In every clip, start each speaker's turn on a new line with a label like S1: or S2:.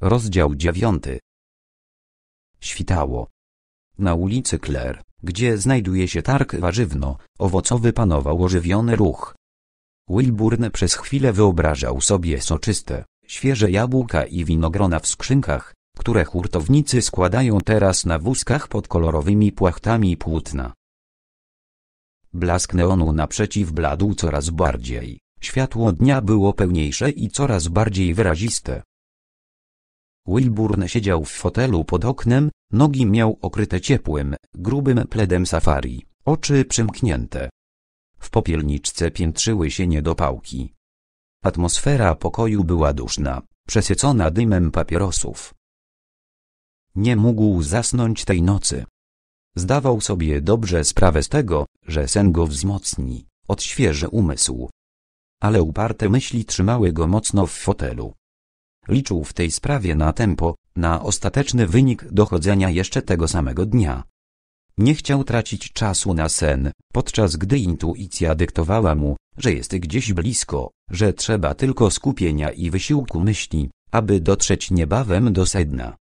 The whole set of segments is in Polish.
S1: Rozdział dziewiąty. Świtało. Na ulicy Clare, gdzie znajduje się targ warzywno-owocowy panował ożywiony ruch. Wilburn przez chwilę wyobrażał sobie soczyste, świeże jabłka i winogrona w skrzynkach, które hurtownicy składają teraz na wózkach pod kolorowymi płachtami płótna. Blask neonu naprzeciw bladł coraz bardziej, światło dnia było pełniejsze i coraz bardziej wyraziste. Wilburn siedział w fotelu pod oknem, nogi miał okryte ciepłym, grubym pledem safari, oczy przymknięte. W popielniczce piętrzyły się niedopałki. Atmosfera pokoju była duszna, przesycona dymem papierosów. Nie mógł zasnąć tej nocy. Zdawał sobie dobrze sprawę z tego, że sen go wzmocni, odświeży umysł. Ale uparte myśli trzymały go mocno w fotelu. Liczył w tej sprawie na tempo, na ostateczny wynik dochodzenia jeszcze tego samego dnia. Nie chciał tracić czasu na sen, podczas gdy intuicja dyktowała mu, że jest gdzieś blisko, że trzeba tylko skupienia i wysiłku myśli, aby dotrzeć niebawem do sedna.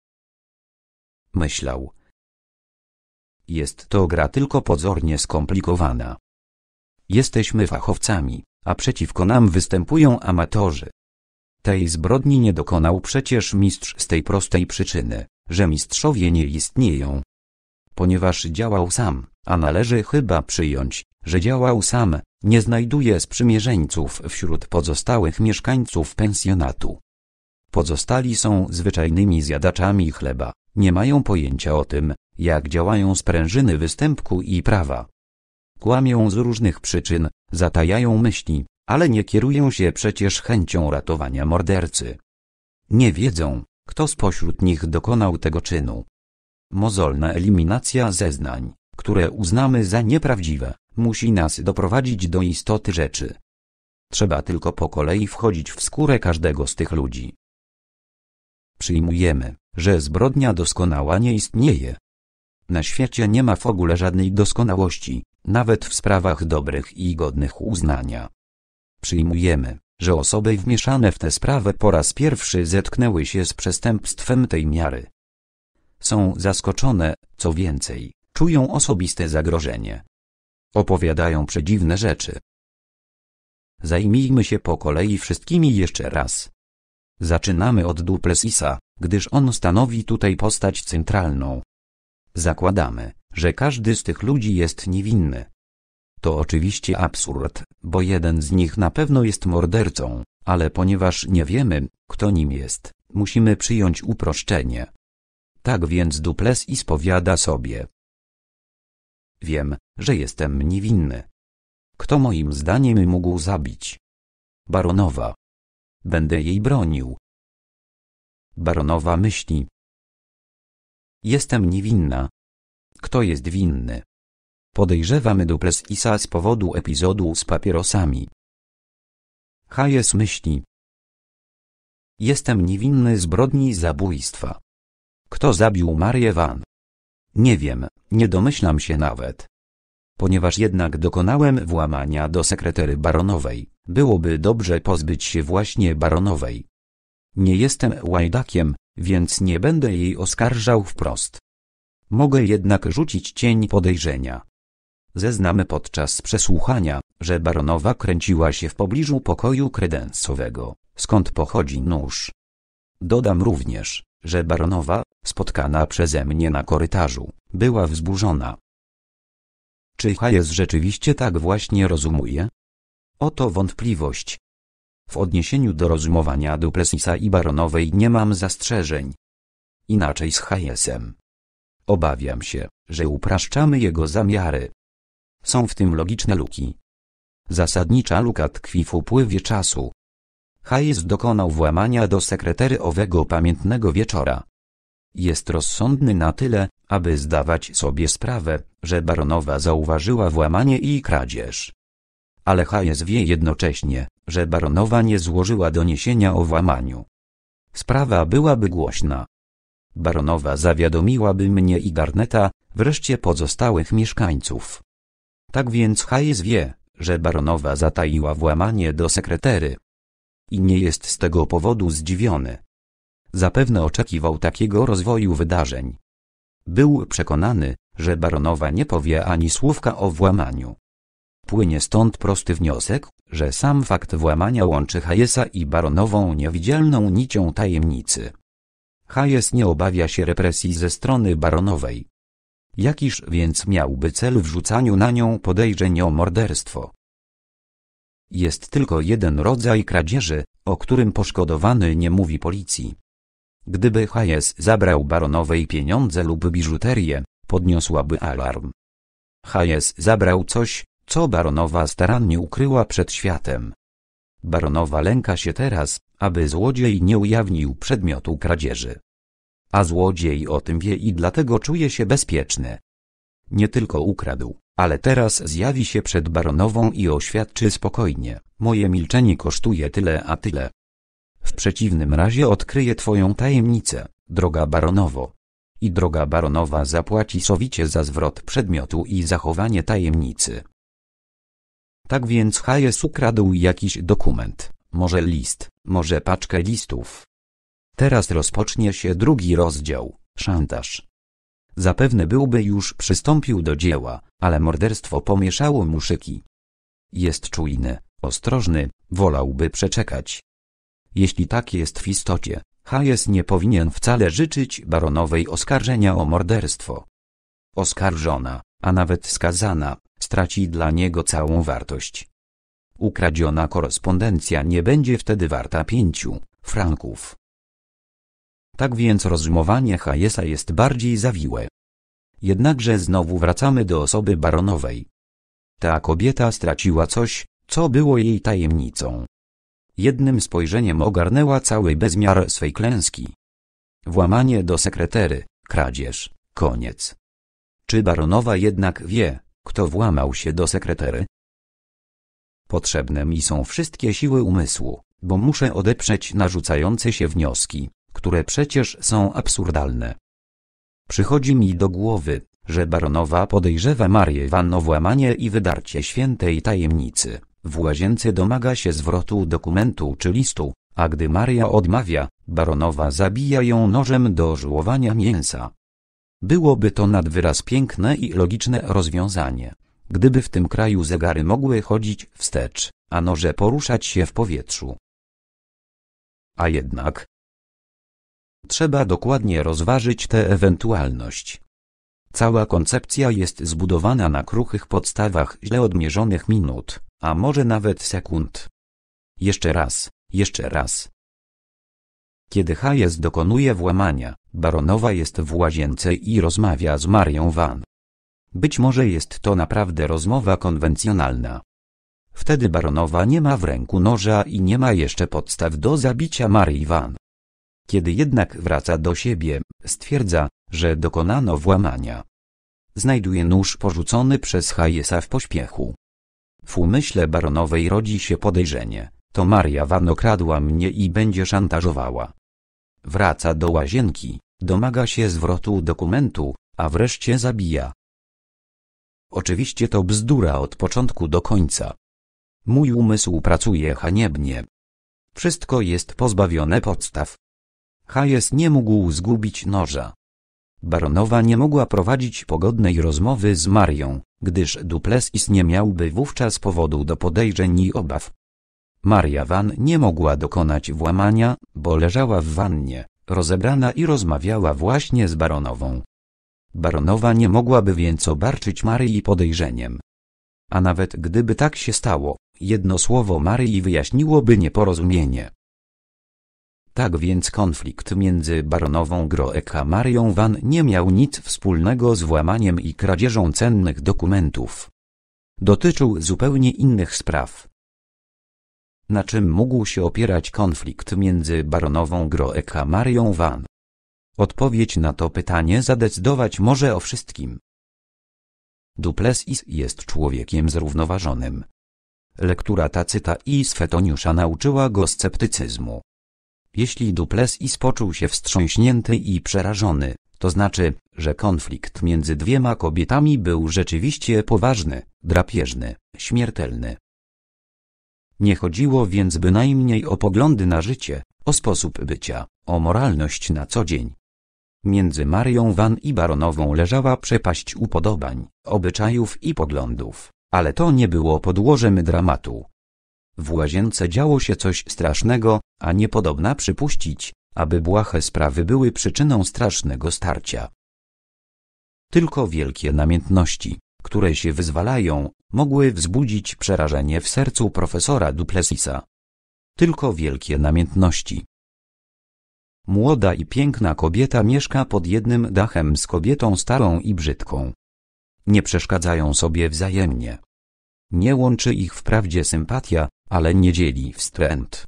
S1: Myślał. Jest to gra tylko pozornie skomplikowana. Jesteśmy fachowcami, a przeciwko nam występują amatorzy. Tej zbrodni nie dokonał przecież mistrz z tej prostej przyczyny, że mistrzowie nie istnieją. Ponieważ działał sam, a należy chyba przyjąć, że działał sam, nie znajduje sprzymierzeńców wśród pozostałych mieszkańców pensjonatu. Pozostali są zwyczajnymi zjadaczami chleba, nie mają pojęcia o tym, jak działają sprężyny występku i prawa. Kłamią z różnych przyczyn, zatajają myśli, ale nie kierują się przecież chęcią ratowania mordercy. Nie wiedzą, kto spośród nich dokonał tego czynu. Mozolna eliminacja zeznań, które uznamy za nieprawdziwe, musi nas doprowadzić do istoty rzeczy. Trzeba tylko po kolei wchodzić w skórę każdego z tych ludzi. Przyjmujemy, że zbrodnia doskonała nie istnieje. Na świecie nie ma w ogóle żadnej doskonałości, nawet w sprawach dobrych i godnych uznania. Przyjmujemy, że osoby wmieszane w tę sprawę po raz pierwszy zetknęły się z przestępstwem tej miary. Są zaskoczone, co więcej, czują osobiste zagrożenie. Opowiadają przedziwne rzeczy. Zajmijmy się po kolei wszystkimi jeszcze raz. Zaczynamy od Duplessisa, gdyż on stanowi tutaj postać centralną. Zakładamy, że każdy z tych ludzi jest niewinny. To oczywiście absurd, bo jeden z nich na pewno jest mordercą, ale ponieważ nie wiemy, kto nim jest, musimy przyjąć uproszczenie. Tak więc Duplessis powiada sobie. Wiem, że jestem niewinny. Kto moim zdaniem mógł zabić? Baronowa. Będę jej bronił. Baronowa myśli. Jestem niewinna. Kto jest winny? Podejrzewamy Duplessisa z powodu epizodu z papierosami. Hayes myśli. Jestem niewinny zbrodni zabójstwa. Kto zabił Marię Van? Nie wiem, nie domyślam się nawet. Ponieważ jednak dokonałem włamania do sekretery baronowej, byłoby dobrze pozbyć się właśnie baronowej. Nie jestem łajdakiem, więc nie będę jej oskarżał wprost. Mogę jednak rzucić cień podejrzenia. Zeznamy podczas przesłuchania, że baronowa kręciła się w pobliżu pokoju kredensowego, skąd pochodzi nóż. Dodam również, że baronowa, spotkana przeze mnie na korytarzu, była wzburzona. Czy Hayes rzeczywiście tak właśnie rozumuje? Oto wątpliwość. W odniesieniu do rozumowania Duplessisa i Baronowej nie mam zastrzeżeń. Inaczej z Hayesem. Obawiam się, że upraszczamy jego zamiary. Są w tym logiczne luki. Zasadnicza luka tkwi w upływie czasu. Hayes dokonał włamania do sekretery owego pamiętnego wieczora. Jest rozsądny na tyle, aby zdawać sobie sprawę, że baronowa zauważyła włamanie i kradzież. Ale Hayes wie jednocześnie, że baronowa nie złożyła doniesienia o włamaniu. Sprawa byłaby głośna. Baronowa zawiadomiłaby mnie i Garneta, wreszcie pozostałych mieszkańców. Tak więc Hayes wie, że baronowa zataiła włamanie do sekretery. I nie jest z tego powodu zdziwiony. Zapewne oczekiwał takiego rozwoju wydarzeń. Był przekonany, że baronowa nie powie ani słówka o włamaniu. Płynie stąd prosty wniosek, że sam fakt włamania łączy Hayesa i baronową niewidzialną nicią tajemnicy. Hayes nie obawia się represji ze strony baronowej. Jakiż więc miałby cel w rzucaniu na nią podejrzeń o morderstwo? Jest tylko jeden rodzaj kradzieży, o którym poszkodowany nie mówi policji. Gdyby Hayes zabrał baronowej pieniądze lub biżuterię, podniosłaby alarm. Hayes zabrał coś, co baronowa starannie ukryła przed światem. Baronowa lęka się teraz, aby złodziej nie ujawnił przedmiotu kradzieży. A złodziej o tym wie i dlatego czuje się bezpieczny. Nie tylko ukradł, ale teraz zjawi się przed baronową i oświadczy spokojnie, moje milczenie kosztuje tyle a tyle. W przeciwnym razie odkryję twoją tajemnicę, droga baronowo. I droga baronowa zapłaci sowicie za zwrot przedmiotu i zachowanie tajemnicy. Tak więc Hayes ukradł jakiś dokument, może list, może paczkę listów. Teraz rozpocznie się drugi rozdział, szantaż. Zapewne byłby już przystąpił do dzieła, ale morderstwo pomieszało mu szyki. Jest czujny, ostrożny, wolałby przeczekać. Jeśli tak jest w istocie, Hayes nie powinien wcale życzyć baronowej oskarżenia o morderstwo. Oskarżona, a nawet skazana, straci dla niego całą wartość. Ukradziona korespondencja nie będzie wtedy warta pięciu franków. Tak więc rozumowanie Hayesa jest bardziej zawiłe. Jednakże znowu wracamy do osoby baronowej. Ta kobieta straciła coś, co było jej tajemnicą. Jednym spojrzeniem ogarnęła cały bezmiar swej klęski. Włamanie do sekretery, kradzież, koniec. Czy baronowa jednak wie, kto włamał się do sekretery? Potrzebne mi są wszystkie siły umysłu, bo muszę odeprzeć narzucające się wnioski, które przecież są absurdalne. Przychodzi mi do głowy, że baronowa podejrzewa Marię Van o włamanie i wydarcie świętej tajemnicy. W łazience domaga się zwrotu dokumentu czy listu, a gdy Maria odmawia, baronowa zabija ją nożem do żłowania mięsa. Byłoby to nad wyraz piękne i logiczne rozwiązanie, gdyby w tym kraju zegary mogły chodzić wstecz, a noże poruszać się w powietrzu. A jednak, Trzeba dokładnie rozważyć tę ewentualność. Cała koncepcja jest zbudowana na kruchych podstawach źle odmierzonych minut, a może nawet sekund. Jeszcze raz, jeszcze raz. Kiedy Hayes dokonuje włamania, baronowa jest w łazience i rozmawia z Marią Van. Być może jest to naprawdę rozmowa konwencjonalna. Wtedy baronowa nie ma w ręku noża i nie ma jeszcze podstaw do zabicia Marii Van. Kiedy jednak wraca do siebie, stwierdza, że dokonano włamania. Znajduje nóż porzucony przez Hayesa w pośpiechu. W umyśle baronowej rodzi się podejrzenie. To Maria Van okradła mnie i będzie szantażowała. Wraca do łazienki, domaga się zwrotu dokumentu, a wreszcie zabija. Oczywiście to bzdura od początku do końca. Mój umysł pracuje haniebnie. Wszystko jest pozbawione podstaw. Hayes nie mógł zgubić noża. Baronowa nie mogła prowadzić pogodnej rozmowy z Marią, gdyż Duplessis nie miałby wówczas powodu do podejrzeń i obaw. Maria Van nie mogła dokonać włamania, bo leżała w wannie, rozebrana i rozmawiała właśnie z baronową. Baronowa nie mogłaby więc obarczyć Maryi podejrzeniem. A nawet gdyby tak się stało, jedno słowo Maryi wyjaśniłoby nieporozumienie. Tak więc konflikt między baronową Groek a Marią Van nie miał nic wspólnego z włamaniem i kradzieżą cennych dokumentów. Dotyczył zupełnie innych spraw. Na czym mógł się opierać konflikt między baronową Groek a Marią Van? Odpowiedź na to pytanie zadecydować może o wszystkim. Duplessis jest człowiekiem zrównoważonym. Lektura Tacyta i Swetoniusza nauczyła go sceptycyzmu. Jeśli Duplessis poczuł się wstrząśnięty i przerażony, to znaczy, że konflikt między dwiema kobietami był rzeczywiście poważny, drapieżny, śmiertelny. Nie chodziło więc bynajmniej o poglądy na życie, o sposób bycia, o moralność na co dzień. Między Marią Van i baronową leżała przepaść upodobań, obyczajów i poglądów, ale to nie było podłożem dramatu. W łazience działo się coś strasznego, a niepodobna przypuścić, aby błahe sprawy były przyczyną strasznego starcia. Tylko wielkie namiętności, które się wyzwalają, mogły wzbudzić przerażenie w sercu profesora Duplessisa. Tylko wielkie namiętności. Młoda i piękna kobieta mieszka pod jednym dachem z kobietą starą i brzydką. Nie przeszkadzają sobie wzajemnie. Nie łączy ich wprawdzie sympatia, ale nie dzieli wstręt.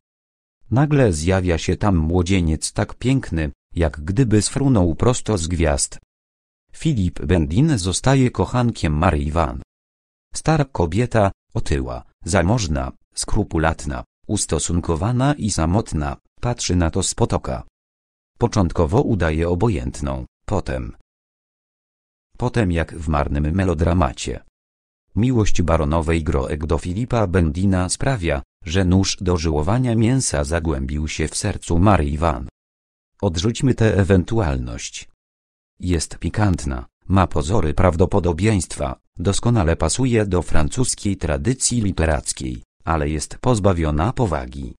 S1: Nagle zjawia się tam młodzieniec tak piękny, jak gdyby sfrunął prosto z gwiazd. Filip Bendin zostaje kochankiem Marii Van. Stara kobieta, otyła, zamożna, skrupulatna, ustosunkowana i samotna, patrzy na to z potoka. Początkowo udaje obojętną, potem. Potem jak w marnym melodramacie. Miłość baronowej Groek do Filipa Bendina sprawia, że nóż do żyłowania mięsa zagłębił się w sercu Marii Van. Odrzućmy tę ewentualność. Jest pikantna, ma pozory prawdopodobieństwa, doskonale pasuje do francuskiej tradycji literackiej, ale jest pozbawiona powagi.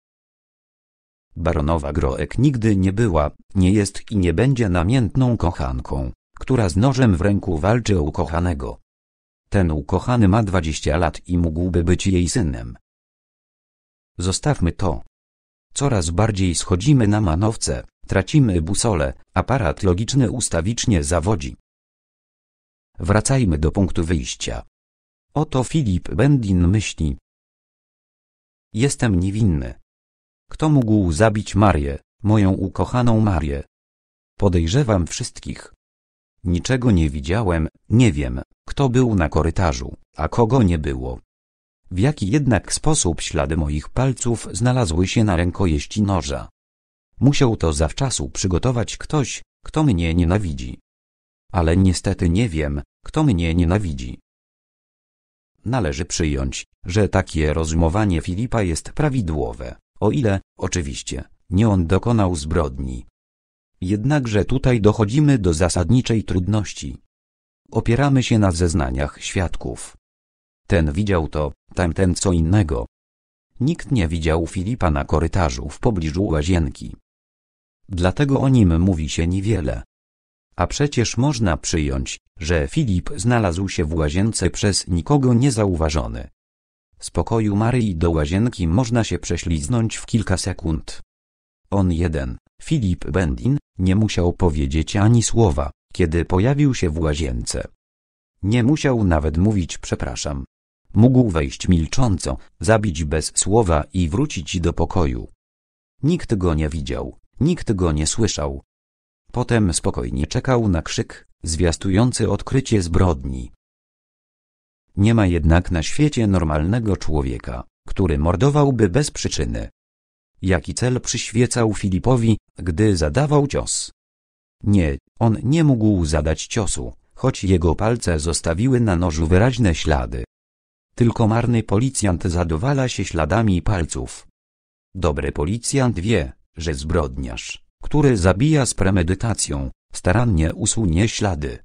S1: Baronowa Groek nigdy nie była, nie jest i nie będzie namiętną kochanką, która z nożem w ręku walczy o ukochanego. Ten ukochany ma dwadzieścia lat i mógłby być jej synem. Zostawmy to. Coraz bardziej schodzimy na manowce, tracimy busole, aparat logiczny ustawicznie zawodzi. Wracajmy do punktu wyjścia. Oto Filip Bendin myśli. Jestem niewinny. Kto mógł zabić Marię, moją ukochaną Marię? Podejrzewam wszystkich. Niczego nie widziałem, nie wiem, kto był na korytarzu, a kogo nie było. W jaki jednak sposób ślady moich palców znalazły się na rękojeści noża? Musiał to zawczasu przygotować ktoś, kto mnie nienawidzi. Ale niestety nie wiem, kto mnie nienawidzi. Należy przyjąć, że takie rozumowanie Filipa jest prawidłowe, o ile, oczywiście, nie on dokonał zbrodni. Jednakże tutaj dochodzimy do zasadniczej trudności. Opieramy się na zeznaniach świadków. Ten widział to, tamten co innego. Nikt nie widział Filipa na korytarzu w pobliżu łazienki. Dlatego o nim mówi się niewiele. A przecież można przyjąć, że Filip znalazł się w łazience przez nikogo niezauważony. Z pokoju Maryi do łazienki można się prześliznąć w kilka sekund. On jeden, Filip Bendin, nie musiał powiedzieć ani słowa, kiedy pojawił się w łazience. Nie musiał nawet mówić przepraszam. Mógł wejść milcząco, zabić bez słowa i wrócić do pokoju. Nikt go nie widział, nikt go nie słyszał. Potem spokojnie czekał na krzyk, zwiastujący odkrycie zbrodni. Nie ma jednak na świecie normalnego człowieka, który mordowałby bez przyczyny. Jaki cel przyświecał Filipowi, gdy zadawał cios? Nie, on nie mógł zadać ciosu, choć jego palce zostawiły na nożu wyraźne ślady. Tylko marny policjant zadowala się śladami palców. Dobry policjant wie, że zbrodniarz, który zabija z premedytacją, starannie usunie ślady.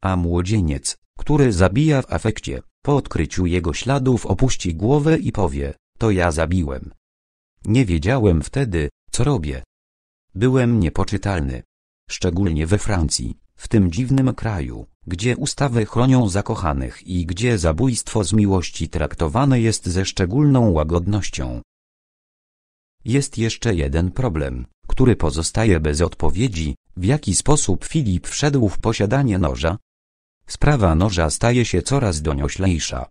S1: A młodzieniec, który zabija w afekcie, po odkryciu jego śladów opuści głowę i powie, to ja zabiłem. Nie wiedziałem wtedy, co robię. Byłem niepoczytalny. Szczególnie we Francji, w tym dziwnym kraju, gdzie ustawy chronią zakochanych i gdzie zabójstwo z miłości traktowane jest ze szczególną łagodnością. Jest jeszcze jeden problem, który pozostaje bez odpowiedzi, w jaki sposób Filip wszedł w posiadanie noża? Sprawa noża staje się coraz donioślejsza.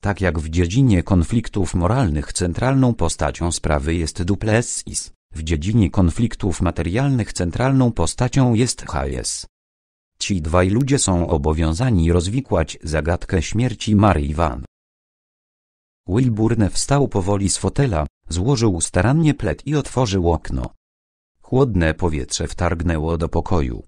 S1: Tak jak w dziedzinie konfliktów moralnych centralną postacią sprawy jest Duplessis, w dziedzinie konfliktów materialnych centralną postacią jest Hayes. Ci dwaj ludzie są obowiązani rozwikłać zagadkę śmierci Marii Van. Wilburn wstał powoli z fotela, złożył starannie plet i otworzył okno. Chłodne powietrze wtargnęło do pokoju.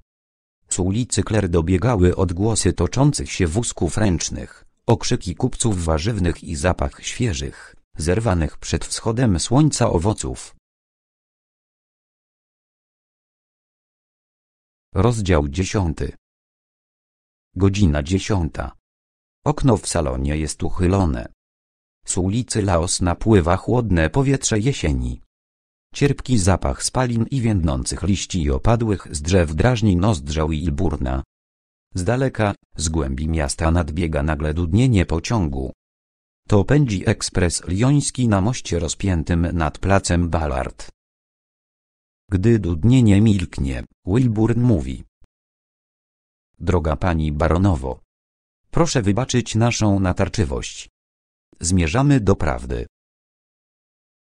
S1: Z ulicy Kler dobiegały odgłosy toczących się wózków ręcznych, okrzyki kupców warzywnych i zapach świeżych, zerwanych przed wschodem słońca owoców. Rozdział dziesiąty. Godzina dziesiąta. Okno w salonie jest uchylone. Z ulicy Laos napływa chłodne powietrze jesieni. Cierpki zapach spalin i więdnących liści i opadłych z drzew drażni nozdrza Wilburna. Z daleka, z głębi miasta nadbiega nagle dudnienie pociągu. To pędzi ekspres lioński na moście rozpiętym nad placem Ballard. Gdy dudnienie milknie, Wilburn mówi. Droga pani baronowo. Proszę wybaczyć naszą natarczywość. Zmierzamy do prawdy.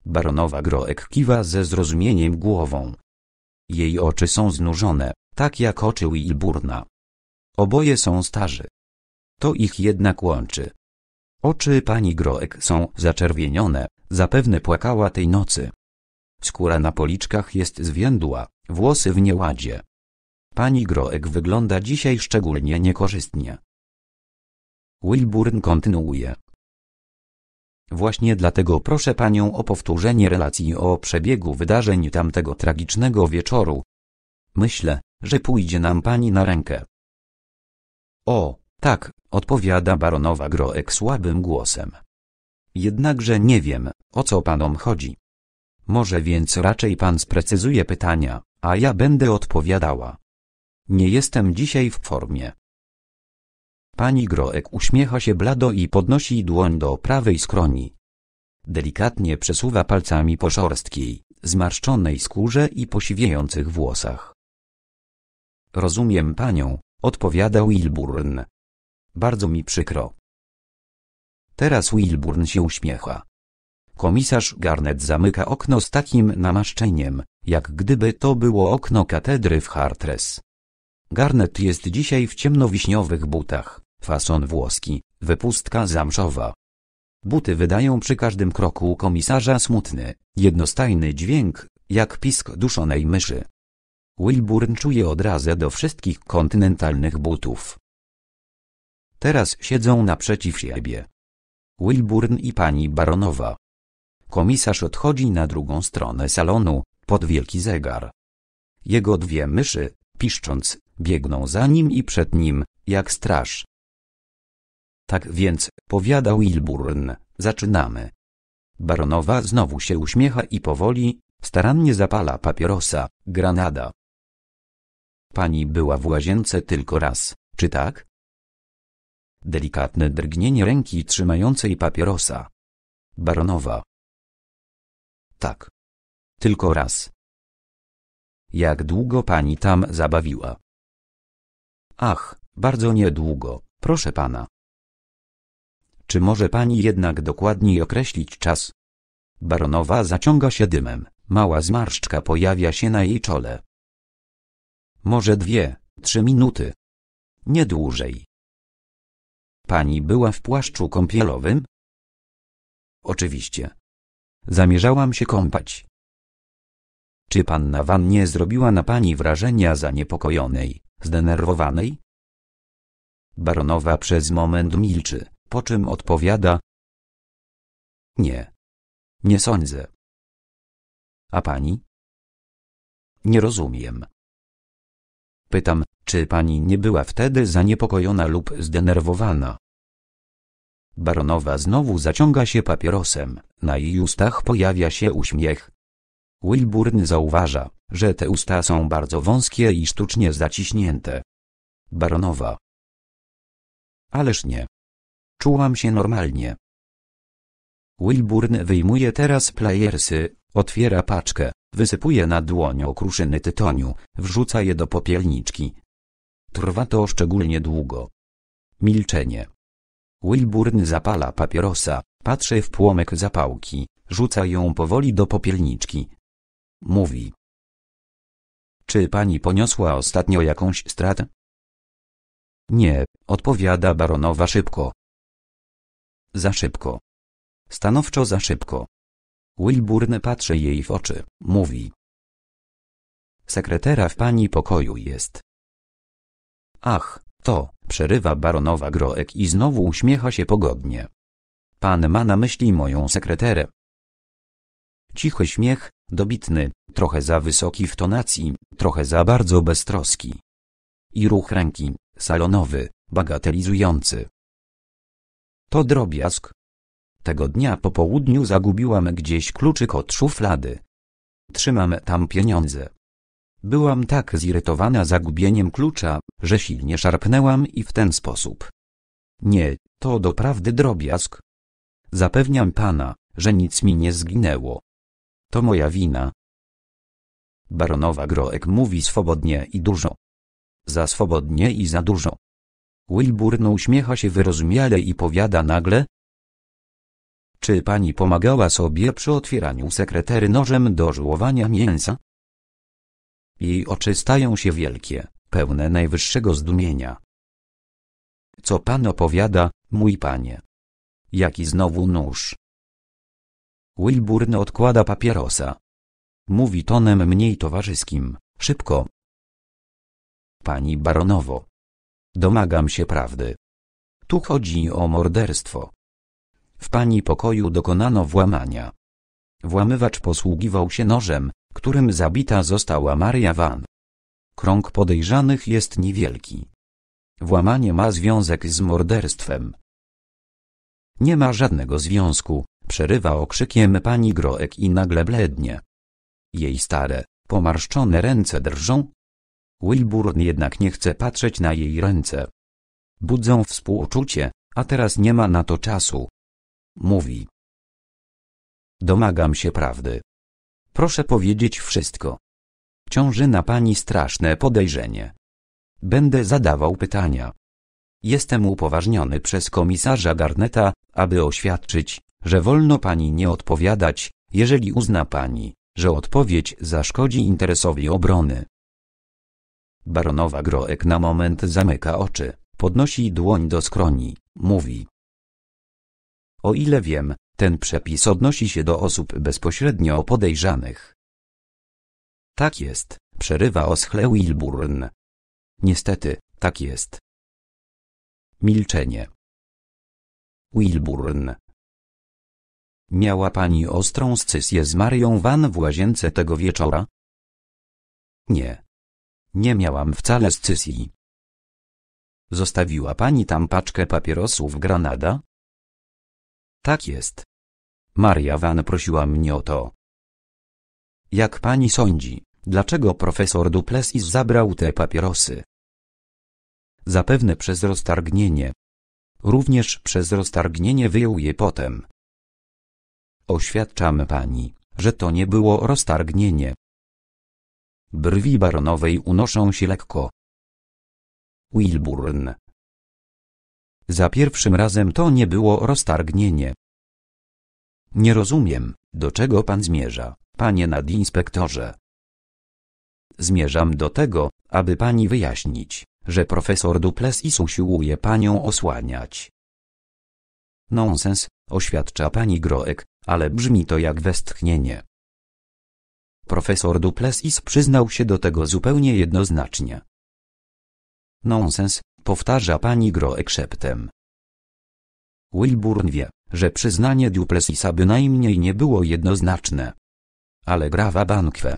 S1: Baronowa Groek kiwa ze zrozumieniem głową. Jej oczy są znużone, tak jak oczy Wilburna. Oboje są starzy. To ich jednak łączy. Oczy pani Groek są zaczerwienione, zapewne płakała tej nocy. Skóra na policzkach jest zwiędła, włosy w nieładzie. Pani Groek wygląda dzisiaj szczególnie niekorzystnie. Wilburn kontynuuje. Właśnie dlatego proszę panią o powtórzenie relacji o przebiegu wydarzeń tamtego tragicznego wieczoru. Myślę, że pójdzie nam pani na rękę. O, tak, odpowiada baronowa Groek słabym głosem. Jednakże nie wiem, o co panom chodzi. Może więc raczej pan sprecyzuje pytania, a ja będę odpowiadała. Nie jestem dzisiaj w formie. Pani Groek uśmiecha się blado i podnosi dłoń do prawej skroni. Delikatnie przesuwa palcami po szorstkiej, zmarszczonej skórze i posiwiejących włosach. Rozumiem panią, odpowiada Wilburn. Bardzo mi przykro. Teraz Wilburn się uśmiecha. Komisarz Garnet zamyka okno z takim namaszczeniem, jak gdyby to było okno katedry w Hartres. Garnet jest dzisiaj w ciemnowiśniowych butach, fason włoski, wypustka zamszowa. Buty wydają przy każdym kroku komisarza smutny, jednostajny dźwięk, jak pisk duszonej myszy. Wilburn czuje odrazę do wszystkich kontynentalnych butów. Teraz siedzą naprzeciw siebie. Wilburn i pani baronowa. Komisarz odchodzi na drugą stronę salonu, pod wielki zegar. Jego dwie myszy, piszcząc, biegną za nim i przed nim, jak straż. Tak więc, powiada Wilburn, zaczynamy. Baronowa znowu się uśmiecha i powoli, starannie zapala papierosa, granada. Pani była w łazience tylko raz, czy tak? Delikatne drgnienie ręki trzymającej papierosa. Baronowa. Tak. Tylko raz. Jak długo pani tam zabawiła? Ach, bardzo niedługo, proszę pana. Czy może pani jednak dokładniej określić czas? Baronowa zaciąga się dymem, mała zmarszczka pojawia się na jej czole. Może dwie, trzy minuty. Nie dłużej. Pani była w płaszczu kąpielowym? Oczywiście. Zamierzałam się kąpać. Czy panna wannie zrobiła na pani wrażenia zaniepokojonej, zdenerwowanej? Baronowa przez moment milczy, po czym odpowiada. Nie. Nie sądzę. A pani? Nie rozumiem. Pytam, czy pani nie była wtedy zaniepokojona lub zdenerwowana? Baronowa znowu zaciąga się papierosem, na jej ustach pojawia się uśmiech. Wilburn zauważa, że te usta są bardzo wąskie i sztucznie zaciśnięte. Baronowa. Ależ nie. Czułam się normalnie. Wilburn wyjmuje teraz playersy, otwiera paczkę, wysypuje na dłoń okruszyny tytoniu, wrzuca je do popielniczki. Trwa to szczególnie długo. Milczenie. Wilburn zapala papierosa, patrzy w płomek zapałki, rzuca ją powoli do popielniczki. Mówi. Czy pani poniosła ostatnio jakąś stratę? Nie, odpowiada baronowa szybko. Za szybko. Stanowczo za szybko. Wilburn patrzy jej w oczy, mówi. Sekretera w pani pokoju jest. Ach, to, przerywa baronowa Groek i znowu uśmiecha się pogodnie. Pan ma na myśli moją sekreterę. Cichy śmiech, dobitny, trochę za wysoki w tonacji, trochę za bardzo beztroski. i ruch ręki, salonowy, bagatelizujący. To drobiazg. Tego dnia po południu zagubiłam gdzieś kluczyk od szuflady. Trzymam tam pieniądze. Byłam tak zirytowana zagubieniem klucza, że silnie szarpnęłam i w ten sposób. Nie, to doprawdy drobiazg. Zapewniam pana, że nic mi nie zginęło. To moja wina. Baronowa Groek mówi swobodnie i dużo. Za swobodnie i za dużo. Wilburn uśmiecha się wyrozumiale i powiada nagle. Czy pani pomagała sobie przy otwieraniu sekretery nożem do żułowania mięsa? Jej oczy stają się wielkie, pełne najwyższego zdumienia. Co pan opowiada, mój panie? Jaki znowu nóż? Wilburn odkłada papierosa. Mówi tonem mniej towarzyskim, szybko. Pani baronowo. Domagam się prawdy. Tu chodzi o morderstwo. W pani pokoju dokonano włamania. Włamywacz posługiwał się nożem, którym zabita została Maria Van. Krąg podejrzanych jest niewielki. Włamanie ma związek z morderstwem. Nie ma żadnego związku, przerywa okrzykiem pani Groek i nagle blednie. Jej stare, pomarszczone ręce drżą. Wilburn jednak nie chce patrzeć na jej ręce. Budzą współczucie, a teraz nie ma na to czasu. Mówi. Domagam się prawdy. Proszę powiedzieć wszystko. Ciąży na pani straszne podejrzenie. Będę zadawał pytania. Jestem upoważniony przez komisarza Garneta, aby oświadczyć, że wolno pani nie odpowiadać, jeżeli uzna pani, że odpowiedź zaszkodzi interesowi obrony. Baronowa Groek na moment zamyka oczy, podnosi dłoń do skroni, mówi. O ile wiem, ten przepis odnosi się do osób bezpośrednio podejrzanych. Tak jest, przerywa oschle Wilburn. Niestety, tak jest. Milczenie. Wilburn. Miała pani ostrą scysję z Marią Van w łazience tego wieczora? Nie. Nie miałam wcale scysji. Zostawiła pani tam paczkę papierosów Granada? Tak jest. Maria Van prosiła mnie o to. Jak pani sądzi, dlaczego profesor Duplessis zabrał te papierosy? Zapewne przez roztargnienie. Również przez roztargnienie wyjął je potem. Oświadczam pani, że to nie było roztargnienie. Brwi baronowej unoszą się lekko. Wilburn. Za pierwszym razem to nie było roztargnienie. Nie rozumiem, do czego pan zmierza, panie nadinspektorze. Zmierzam do tego, aby pani wyjaśnić, że profesor Duplessis usiłuje panią osłaniać. Nonsens, oświadcza pani Groek, ale brzmi to jak westchnienie. Profesor Duplessis przyznał się do tego zupełnie jednoznacznie. Nonsens, powtarza pani Groek szeptem. Wilburn wie, że przyznanie Duplessisa bynajmniej nie było jednoznaczne. Ale grawa Banque.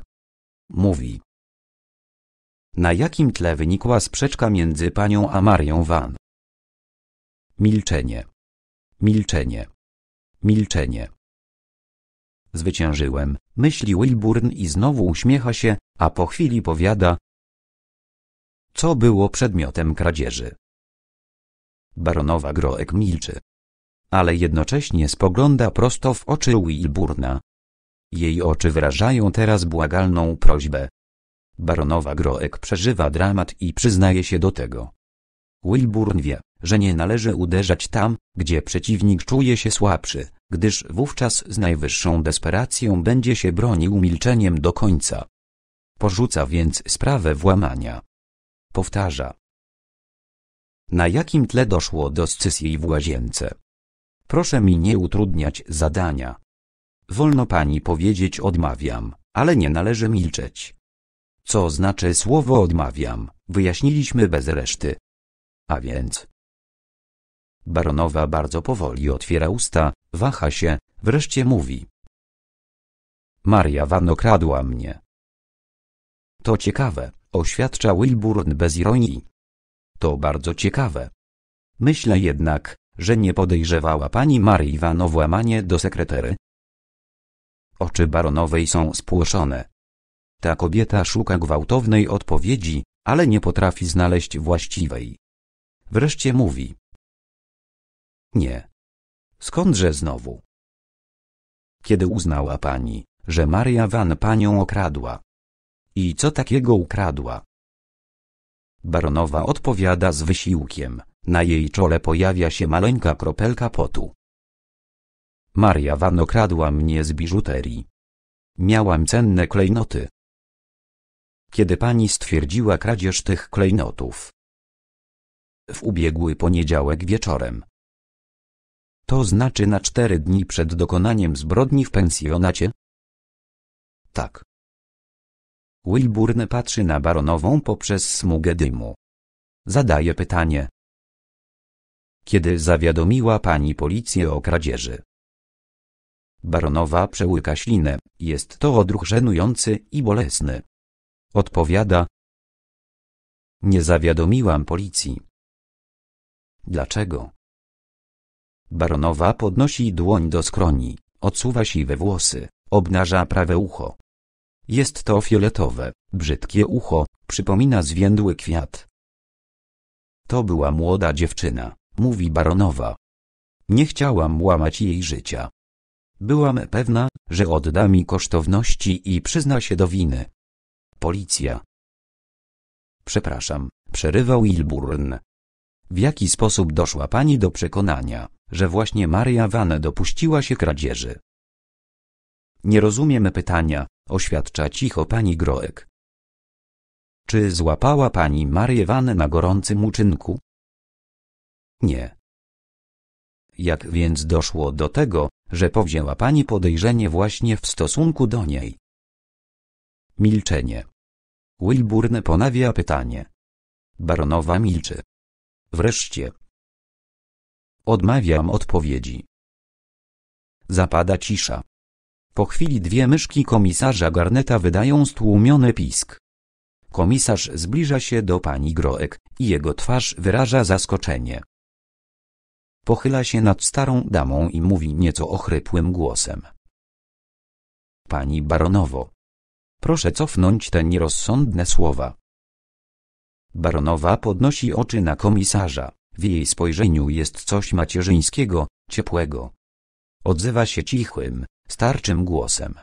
S1: Mówi. Na jakim tle wynikła sprzeczka między panią a Marią Van? Milczenie. Milczenie. Milczenie. Zwyciężyłem, myśli Wilburn i znowu uśmiecha się, a po chwili powiada. Co było przedmiotem kradzieży? Baronowa Groek milczy ale jednocześnie spogląda prosto w oczy Wilburna. Jej oczy wyrażają teraz błagalną prośbę. Baronowa Groek przeżywa dramat i przyznaje się do tego. Wilburn wie, że nie należy uderzać tam, gdzie przeciwnik czuje się słabszy, gdyż wówczas z najwyższą desperacją będzie się bronił milczeniem do końca. Porzuca więc sprawę włamania. Powtarza. Na jakim tle doszło do scysji w łazience? Proszę mi nie utrudniać zadania. Wolno pani powiedzieć odmawiam, ale nie należy milczeć. Co znaczy słowo odmawiam, wyjaśniliśmy bez reszty. A więc... Baronowa bardzo powoli otwiera usta, waha się, wreszcie mówi. Maria Van okradła mnie. To ciekawe, oświadcza Wilburn bez ironii. To bardzo ciekawe. Myślę jednak, że nie podejrzewała pani Marii Iwan o włamanie do sekretery. Oczy baronowej są spłoszone. Ta kobieta szuka gwałtownej odpowiedzi, ale nie potrafi znaleźć właściwej. Wreszcie mówi. Nie. Skądże znowu? Kiedy uznała pani, że Maria Van panią okradła? I co takiego ukradła? Baronowa odpowiada z wysiłkiem. Na jej czole pojawia się maleńka kropelka potu. Maria Van okradła mnie z biżuterii. Miałam cenne klejnoty. Kiedy pani stwierdziła kradzież tych klejnotów? W ubiegły poniedziałek wieczorem. To znaczy na cztery dni przed dokonaniem zbrodni w pensjonacie? Tak. Wilburn patrzy na baronową poprzez smugę dymu. Zadaje pytanie. Kiedy zawiadomiła pani policję o kradzieży? Baronowa przełyka ślinę, jest to odruch żenujący i bolesny. Odpowiada. Nie zawiadomiłam policji. Dlaczego? Baronowa podnosi dłoń do skroni, odsuwa siwe włosy, obnaża prawe ucho. Jest to fioletowe, brzydkie ucho, przypomina zwiędły kwiat. To była młoda dziewczyna, mówi baronowa. Nie chciałam łamać jej życia. Byłam pewna, że odda mi kosztowności i przyzna się do winy. Policja. Przepraszam, przerywał Ilburn. W jaki sposób doszła pani do przekonania, że właśnie Maria Van dopuściła się kradzieży? Nie rozumiem pytania, oświadcza cicho pani Groek. Czy złapała pani Marię Van na gorącym uczynku? Nie. Jak więc doszło do tego, że powzięła pani podejrzenie właśnie w stosunku do niej? Milczenie. Wilburn ponawia pytanie. Baronowa milczy. Wreszcie. Odmawiam odpowiedzi. Zapada cisza. Po chwili dwie myszki komisarza Garneta wydają stłumiony pisk. Komisarz zbliża się do pani Groek i jego twarz wyraża zaskoczenie. Pochyla się nad starą damą i mówi nieco ochrypłym głosem. Pani baronowo, proszę cofnąć te nierozsądne słowa. Baronowa podnosi oczy na komisarza. W jej spojrzeniu jest coś macierzyńskiego, ciepłego. Odzywa się cichłym, starczym głosem.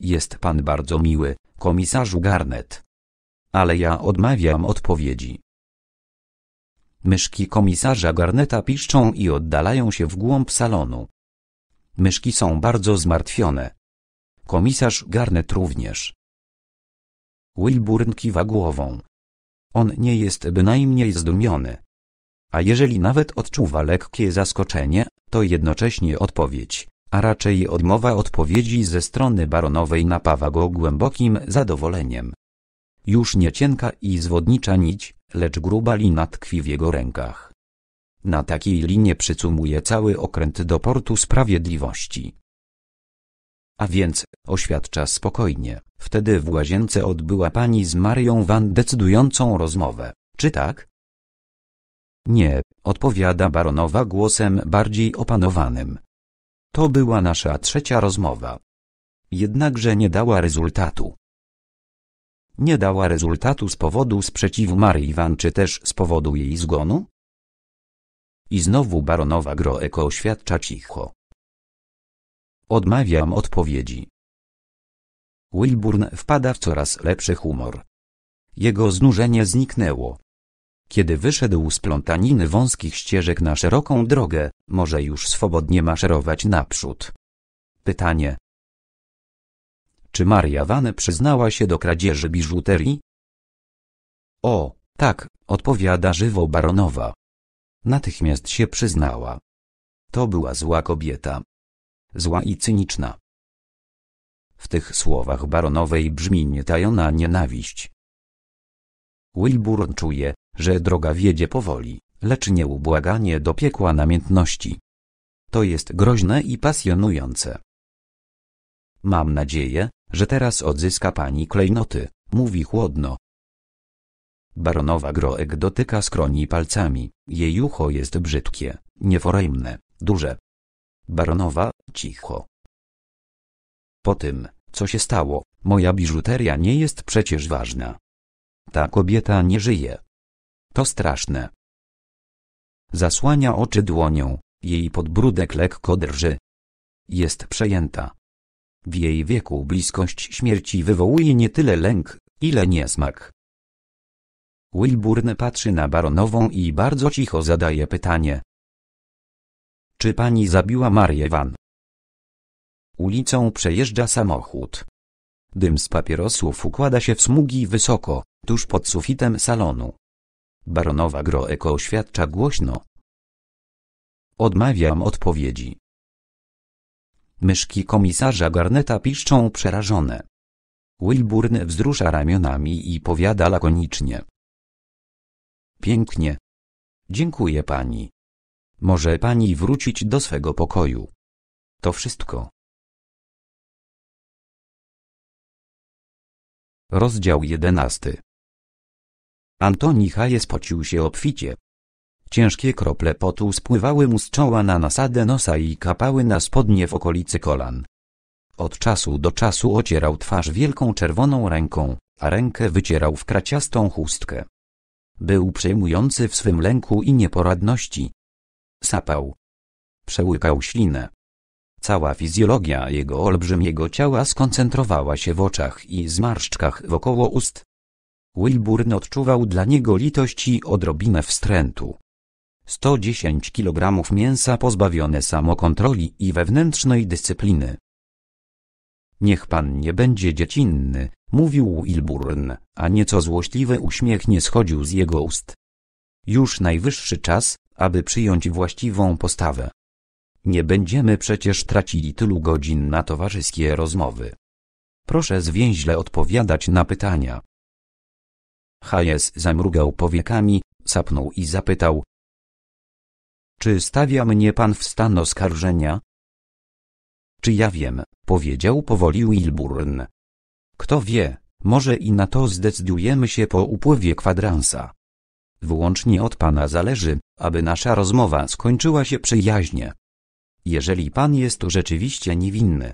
S1: Jest pan bardzo miły, komisarzu Garnet. Ale ja odmawiam odpowiedzi. Myszki komisarza Garneta piszczą i oddalają się w głąb salonu. Myszki są bardzo zmartwione. Komisarz Garnet również. Wilburn kiwa głową. On nie jest bynajmniej zdumiony. A jeżeli nawet odczuwa lekkie zaskoczenie, to jednocześnie odpowiedź, a raczej odmowa odpowiedzi ze strony baronowej napawa go głębokim zadowoleniem. Już nie cienka i zwodnicza nić, lecz gruba lina tkwi w jego rękach. Na takiej linie przycumuje cały okręt do portu sprawiedliwości. A więc, oświadcza spokojnie, wtedy w łazience odbyła pani z Marią Van decydującą rozmowę, czy tak? Nie, odpowiada baronowa głosem bardziej opanowanym. To była nasza trzecia rozmowa. Jednakże nie dała rezultatu. Nie dała rezultatu z powodu sprzeciwu Marii Van czy też z powodu jej zgonu? I znowu baronowa Groeko oświadcza cicho. Odmawiam odpowiedzi. Wilburn wpada w coraz lepszy humor. Jego znużenie zniknęło. Kiedy wyszedł z plątaniny wąskich ścieżek na szeroką drogę, może już swobodnie maszerować naprzód. Pytanie. Czy Maria Van przyznała się do kradzieży biżuterii? O, tak, odpowiada żywo baronowa. Natychmiast się przyznała. To była zła kobieta zła i cyniczna. W tych słowach baronowej brzmi nietajona nienawiść. Wilbur czuje, że droga wiedzie powoli, lecz nieubłaganie do piekła namiętności. To jest groźne i pasjonujące. Mam nadzieję, że teraz odzyska pani klejnoty, mówi chłodno. Baronowa Groek dotyka skroni palcami, jej ucho jest brzydkie, nieforemne, duże. Baronowa, cicho. Po tym, co się stało, moja biżuteria nie jest przecież ważna. Ta kobieta nie żyje. To straszne. Zasłania oczy dłonią, jej podbródek lekko drży. Jest przejęta. W jej wieku bliskość śmierci wywołuje nie tyle lęk, ile niesmak. Wilburn patrzy na baronową i bardzo cicho zadaje pytanie. Czy pani zabiła Marię Van? Ulicą przejeżdża samochód. Dym z papierosów układa się w smugi wysoko, tuż pod sufitem salonu. Baronowa Groeko oświadcza głośno. Odmawiam odpowiedzi. Myszki komisarza Garneta piszczą przerażone. Wilburn wzrusza ramionami i powiada lakonicznie. Pięknie. Dziękuję pani. Może pani wrócić do swego pokoju. To wszystko. Rozdział jedenasty. Antoni Haje spocił się obficie. Ciężkie krople potu spływały mu z czoła na nasadę nosa i kapały na spodnie w okolicy kolan. Od czasu do czasu ocierał twarz wielką czerwoną ręką, a rękę wycierał w kraciastą chustkę. Był przejmujący w swym lęku i nieporadności. Sapał. Przełykał ślinę. Cała fizjologia jego olbrzymiego ciała skoncentrowała się w oczach i zmarszczkach wokoło ust. Wilburn odczuwał dla niego litość i odrobinę wstrętu. 110 kg mięsa pozbawione samokontroli i wewnętrznej dyscypliny. Niech pan nie będzie dziecinny, mówił Wilburn, a nieco złośliwy uśmiech nie schodził z jego ust. Już najwyższy czas, aby przyjąć właściwą postawę. Nie będziemy przecież tracili tylu godzin na towarzyskie rozmowy. Proszę zwięźle odpowiadać na pytania. Hayes zamrugał powiekami, sapnął i zapytał. Czy stawia mnie pan w stan oskarżenia? Czy ja wiem, powiedział powoli Wilburn. Kto wie, może i na to zdecydujemy się po upływie kwadransa. Wyłącznie od pana zależy, aby nasza rozmowa skończyła się przyjaźnie. Jeżeli pan jest rzeczywiście niewinny.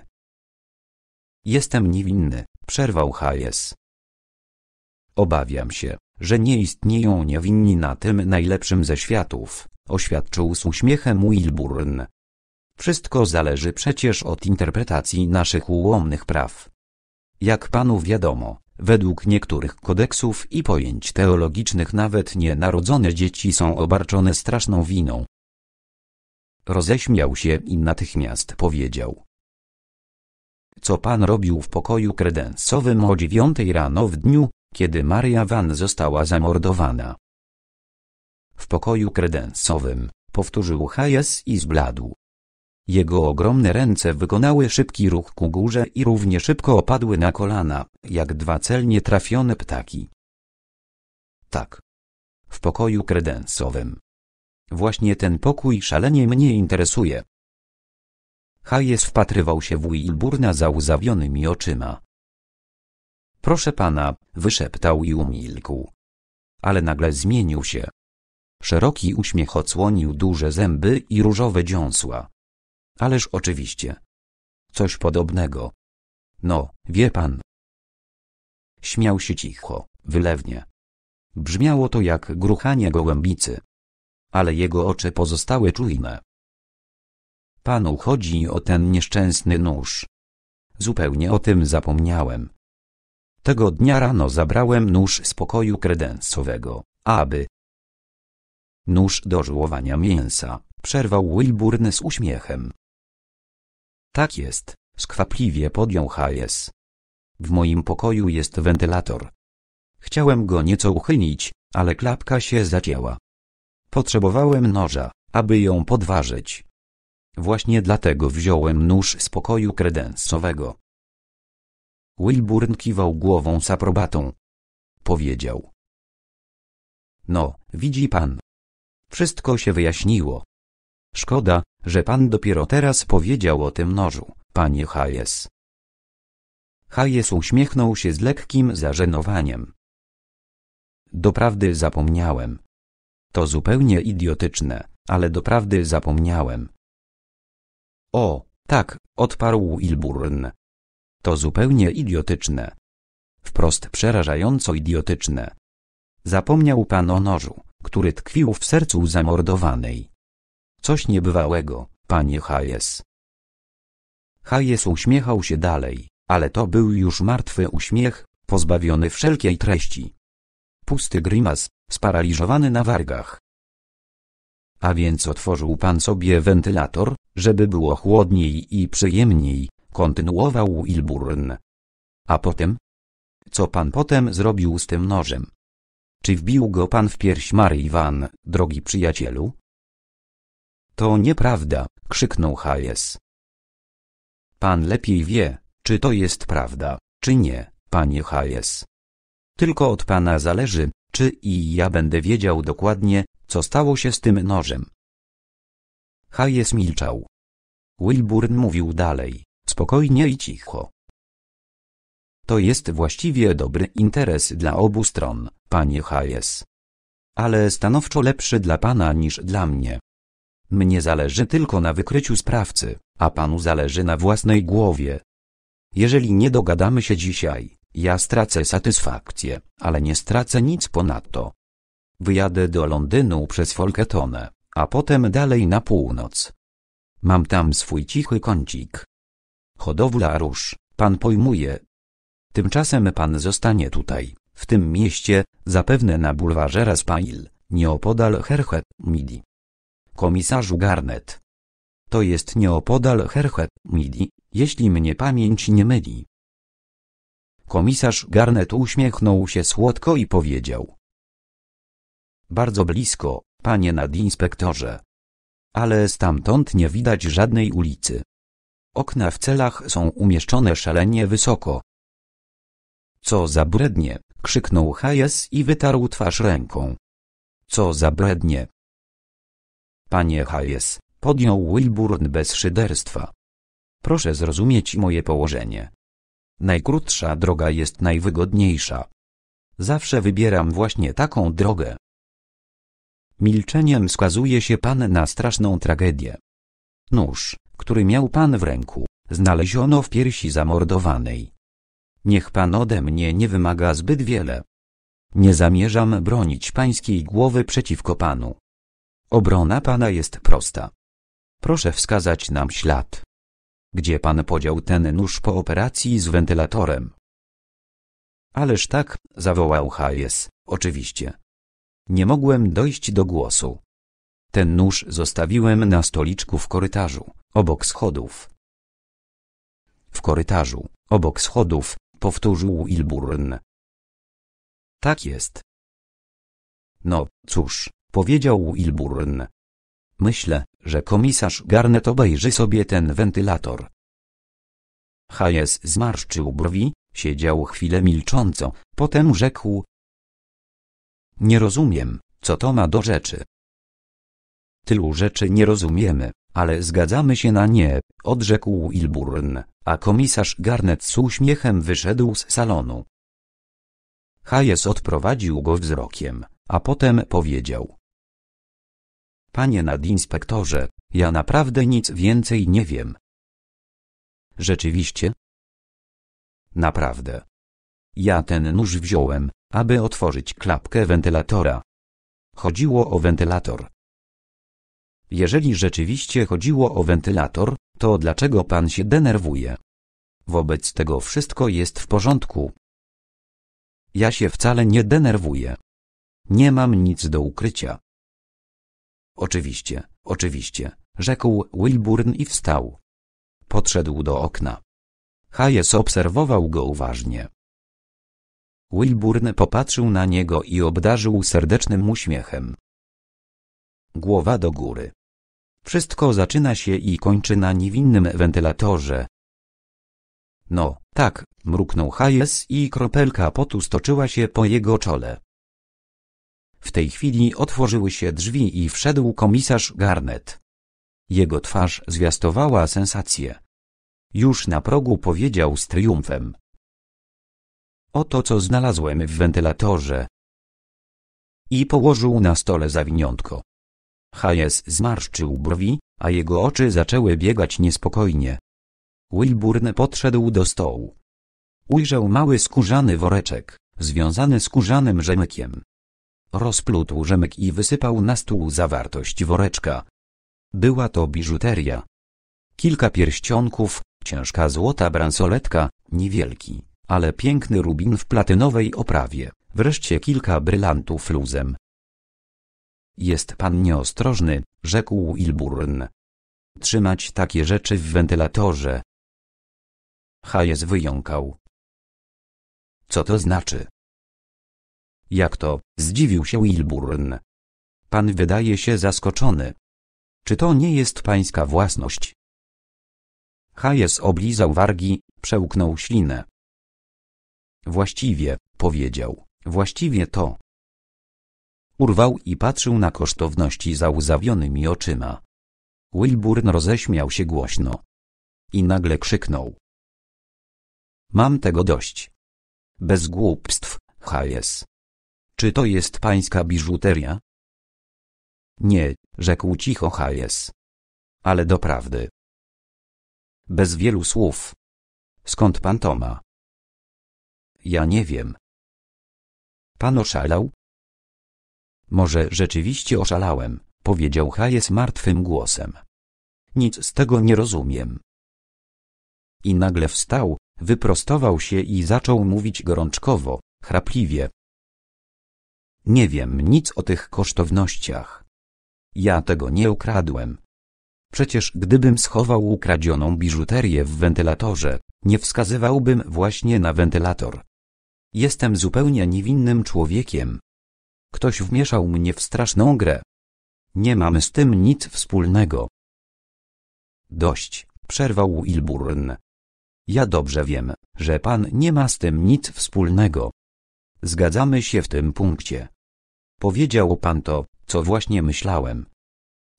S1: Jestem niewinny, przerwał Hayes. Obawiam się, że nie istnieją niewinni na tym najlepszym ze światów, oświadczył z uśmiechem Wilburn. Wszystko zależy przecież od interpretacji naszych ułomnych praw. Jak panu wiadomo, według niektórych kodeksów i pojęć teologicznych nawet nienarodzone dzieci są obarczone straszną winą. Roześmiał się i natychmiast powiedział. Co pan robił w pokoju kredensowym o dziewiątej rano w dniu, kiedy Maria Van została zamordowana? W pokoju kredensowym, powtórzył Hayes i zbladł. Jego ogromne ręce wykonały szybki ruch ku górze i równie szybko opadły na kolana, jak dwa celnie trafione ptaki. Tak. W pokoju kredensowym. Właśnie ten pokój szalenie mnie interesuje. Hayes wpatrywał się w Wilburna załzawionymi oczyma. Proszę pana, wyszeptał i umilkł. Ale nagle zmienił się. Szeroki uśmiech odsłonił duże zęby i różowe dziąsła. Ależ oczywiście. Coś podobnego. No, wie pan. Śmiał się cicho, wylewnie. Brzmiało to jak gruchanie gołębicy. Ale jego oczy pozostały czujne. Panu chodzi o ten nieszczęsny nóż. Zupełnie o tym zapomniałem. Tego dnia rano zabrałem nóż z pokoju kredensowego, aby... Nóż do żułowania mięsa, przerwał Wilburn z uśmiechem. Tak jest, skwapliwie podjął Hayes. W moim pokoju jest wentylator. Chciałem go nieco uchylić, ale klapka się zacięła. Potrzebowałem noża, aby ją podważyć. Właśnie dlatego wziąłem nóż z pokoju kredensowego. Wilburn kiwał głową z aprobatą. Powiedział. No, widzi pan. Wszystko się wyjaśniło. Szkoda, że pan dopiero teraz powiedział o tym nożu, panie Hayes. Hayes uśmiechnął się z lekkim zażenowaniem. Doprawdy zapomniałem. To zupełnie idiotyczne, ale doprawdy zapomniałem. O, tak, odparł Wilburn. To zupełnie idiotyczne. Wprost przerażająco idiotyczne. Zapomniał pan o nożu, który tkwił w sercu zamordowanej. Coś niebywałego, panie Hayes. Hayes uśmiechał się dalej, ale to był już martwy uśmiech, pozbawiony wszelkiej treści. Pusty grymas, sparaliżowany na wargach. A więc otworzył pan sobie wentylator, żeby było chłodniej i przyjemniej, kontynuował Wilburn. A potem? Co pan potem zrobił z tym nożem? Czy wbił go pan w pierś Mary Van, drogi przyjacielu? To nieprawda, krzyknął Hayes. Pan lepiej wie, czy to jest prawda, czy nie, panie Hayes. Tylko od pana zależy, czy i ja będę wiedział dokładnie, co stało się z tym nożem. Hayes milczał. Wilburn mówił dalej, spokojnie i cicho. To jest właściwie dobry interes dla obu stron, panie Hayes. Ale stanowczo lepszy dla pana niż dla mnie. Mnie zależy tylko na wykryciu sprawcy, a panu zależy na własnej głowie. Jeżeli nie dogadamy się dzisiaj, ja stracę satysfakcję, ale nie stracę nic ponadto. Wyjadę do Londynu przez Folketone, a potem dalej na północ. Mam tam swój cichy kącik. Hodowla róż, pan pojmuje. Tymczasem pan zostanie tutaj, w tym mieście, zapewne na bulwarze Raspail, nieopodal Herchet Midi. Komisarzu Garnet. To jest nieopodal Herchet Midi, jeśli mnie pamięć nie myli. Komisarz Garnet uśmiechnął się słodko i powiedział. Bardzo blisko, panie nadinspektorze. Ale stamtąd nie widać żadnej ulicy. Okna w celach są umieszczone szalenie wysoko. Co za brednie, krzyknął Hayes i wytarł twarz ręką. Co za brednie. Panie Hayes, podjął Wilburn bez szyderstwa. Proszę zrozumieć moje położenie. Najkrótsza droga jest najwygodniejsza. Zawsze wybieram właśnie taką drogę. Milczeniem skazuje się pan na straszną tragedię. Nóż, który miał pan w ręku, znaleziono w piersi zamordowanej. Niech pan ode mnie nie wymaga zbyt wiele. Nie zamierzam bronić pańskiej głowy przeciwko panu. Obrona pana jest prosta. Proszę wskazać nam ślad. Gdzie pan podział ten nóż po operacji z wentylatorem? Ależ tak, zawołał Hayes, oczywiście. Nie mogłem dojść do głosu. Ten nóż zostawiłem na stoliczku w korytarzu, obok schodów. W korytarzu, obok schodów, powtórzył Ilburn. Tak jest. No, cóż, powiedział Ilburn. Myślę, że komisarz Garnet obejrzy sobie ten wentylator. Hayes zmarszczył brwi, siedział chwilę milcząco, potem rzekł. Nie rozumiem, co to ma do rzeczy. Tylu rzeczy nie rozumiemy, ale zgadzamy się na nie, odrzekł Ilburn, a komisarz Garnet z uśmiechem wyszedł z salonu. Hayes odprowadził go wzrokiem, a potem powiedział. Panie nadinspektorze, ja naprawdę nic więcej nie wiem. Rzeczywiście? Naprawdę. Ja ten nóż wziąłem, aby otworzyć klapkę wentylatora. Chodziło o wentylator. Jeżeli rzeczywiście chodziło o wentylator, to dlaczego pan się denerwuje? Wobec tego wszystko jest w porządku. Ja się wcale nie denerwuję. Nie mam nic do ukrycia. Oczywiście, oczywiście, rzekł Wilburn i wstał. Podszedł do okna. Hayes obserwował go uważnie. Wilburn popatrzył na niego i obdarzył serdecznym uśmiechem. Głowa do góry. Wszystko zaczyna się i kończy na niewinnym wentylatorze. No, tak, mruknął Hayes i kropelka potu stoczyła się po jego czole. W tej chwili otworzyły się drzwi i wszedł komisarz Garnet. Jego twarz zwiastowała sensację. Już na progu powiedział z triumfem. Oto co znalazłem w wentylatorze. I położył na stole zawiniątko. Hayes zmarszczył brwi, a jego oczy zaczęły biegać niespokojnie. Wilburn podszedł do stołu. Ujrzał mały skórzany woreczek, związany skórzanym rzemykiem. Rozplótł rzemyk i wysypał na stół zawartość woreczka. Była to biżuteria. Kilka pierścionków, ciężka złota bransoletka, niewielki, ale piękny rubin w platynowej oprawie, wreszcie kilka brylantów luzem. Jest pan nieostrożny, rzekł Ilburn. Trzymać takie rzeczy w wentylatorze. Hayes wyjąkał. Co to znaczy? Jak to? Zdziwił się Wilburn. Pan wydaje się zaskoczony. Czy to nie jest pańska własność? Hayes oblizał wargi, przełknął ślinę. Właściwie, powiedział, właściwie to. Urwał i patrzył na kosztowności załzawionymi oczyma. Wilburn roześmiał się głośno. I nagle krzyknął. Mam tego dość. Bez głupstw, Hayes. Czy to jest pańska biżuteria? Nie, rzekł cicho Hayes. Ale doprawdy. Bez wielu słów. Skąd pan to ma? Ja nie wiem. Pan oszalał? Może rzeczywiście oszalałem, powiedział Hayes martwym głosem. Nic z tego nie rozumiem. I nagle wstał, wyprostował się i zaczął mówić gorączkowo, chrapliwie. Nie wiem nic o tych kosztownościach. Ja tego nie ukradłem. Przecież gdybym schował ukradzioną biżuterię w wentylatorze, nie wskazywałbym właśnie na wentylator. Jestem zupełnie niewinnym człowiekiem. Ktoś wmieszał mnie w straszną grę. Nie mamy z tym nic wspólnego. Dość, przerwał Ilburn. Ja dobrze wiem, że pan nie ma z tym nic wspólnego. Zgadzamy się w tym punkcie. Powiedział pan to, co właśnie myślałem.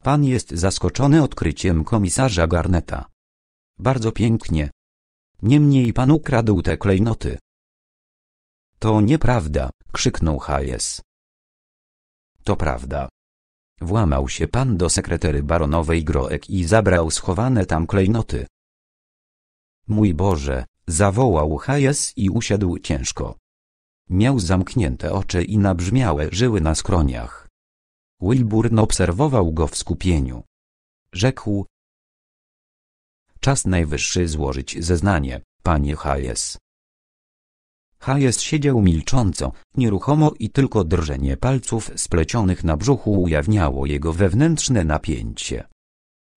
S1: Pan jest zaskoczony odkryciem komisarza Garneta. Bardzo pięknie. Niemniej pan ukradł te klejnoty. To nieprawda, krzyknął Hayes. To prawda. Włamał się pan do sekretery baronowej Groek i zabrał schowane tam klejnoty. Mój Boże, zawołał Hayes i usiadł ciężko. Miał zamknięte oczy i nabrzmiałe żyły na skroniach. Wilburn obserwował go w skupieniu. Rzekł. Czas najwyższy złożyć zeznanie, panie Hayes. Hayes siedział milcząco, nieruchomo i tylko drżenie palców splecionych na brzuchu ujawniało jego wewnętrzne napięcie.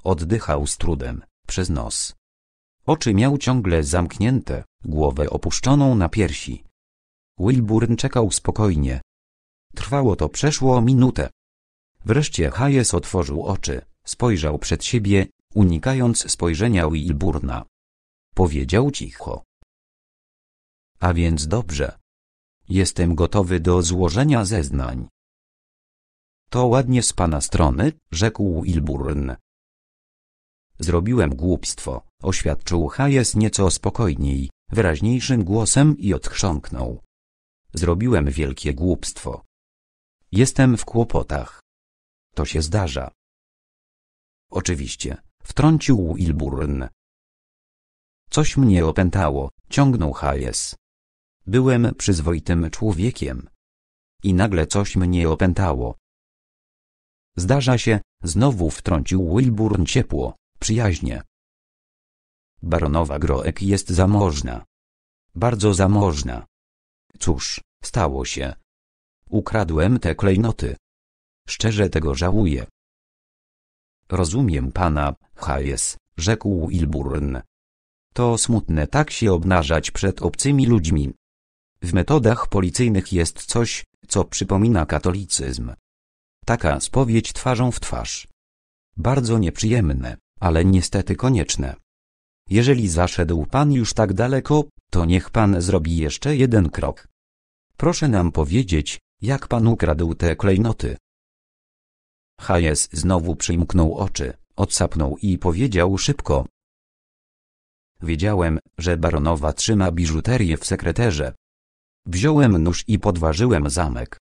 S1: Oddychał z trudem, przez nos. Oczy miał ciągle zamknięte, głowę opuszczoną na piersi. Wilburn czekał spokojnie. Trwało to przeszło minutę. Wreszcie Hayes otworzył oczy, spojrzał przed siebie, unikając spojrzenia Wilburna. Powiedział cicho. A więc dobrze. Jestem gotowy do złożenia zeznań. To ładnie z pana strony, rzekł Wilburn. Zrobiłem głupstwo, oświadczył Hayes nieco spokojniej, wyraźniejszym głosem i odchrząknął. Zrobiłem wielkie głupstwo. Jestem w kłopotach. To się zdarza. Oczywiście, wtrącił Wilburn. Coś mnie opętało, ciągnął Hayes. Byłem przyzwoitym człowiekiem. I nagle coś mnie opętało. Zdarza się, znowu wtrącił Wilburn ciepło, przyjaźnie. Baronowa Groek jest zamożna. Bardzo zamożna. Cóż, stało się. Ukradłem te klejnoty. Szczerze tego żałuję. Rozumiem pana, Hayes, rzekł Wilburn. To smutne tak się obnażać przed obcymi ludźmi. W metodach policyjnych jest coś, co przypomina katolicyzm. Taka spowiedź twarzą w twarz. Bardzo nieprzyjemne, ale niestety konieczne. Jeżeli zaszedł pan już tak daleko, to niech pan zrobi jeszcze jeden krok. Proszę nam powiedzieć, jak pan ukradł te klejnoty. Hayes znowu przymknął oczy, odsapnął i powiedział szybko. Wiedziałem, że baronowa trzyma biżuterię w sekreterze. Wziąłem nóż i podważyłem zamek.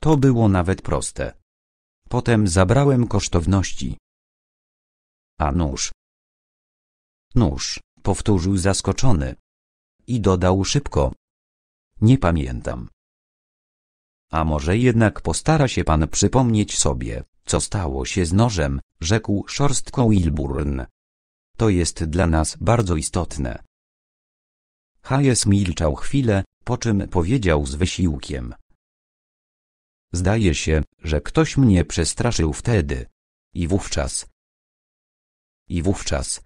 S1: To było nawet proste. Potem zabrałem kosztowności. A nóż? Nóż, powtórzył zaskoczony. I dodał szybko. Nie pamiętam. A może jednak postara się pan przypomnieć sobie, co stało się z nożem, rzekł szorstko Wilburn. To jest dla nas bardzo istotne. Hayes milczał chwilę, po czym powiedział z wysiłkiem. Zdaje się, że ktoś mnie przestraszył wtedy. I wówczas. I wówczas.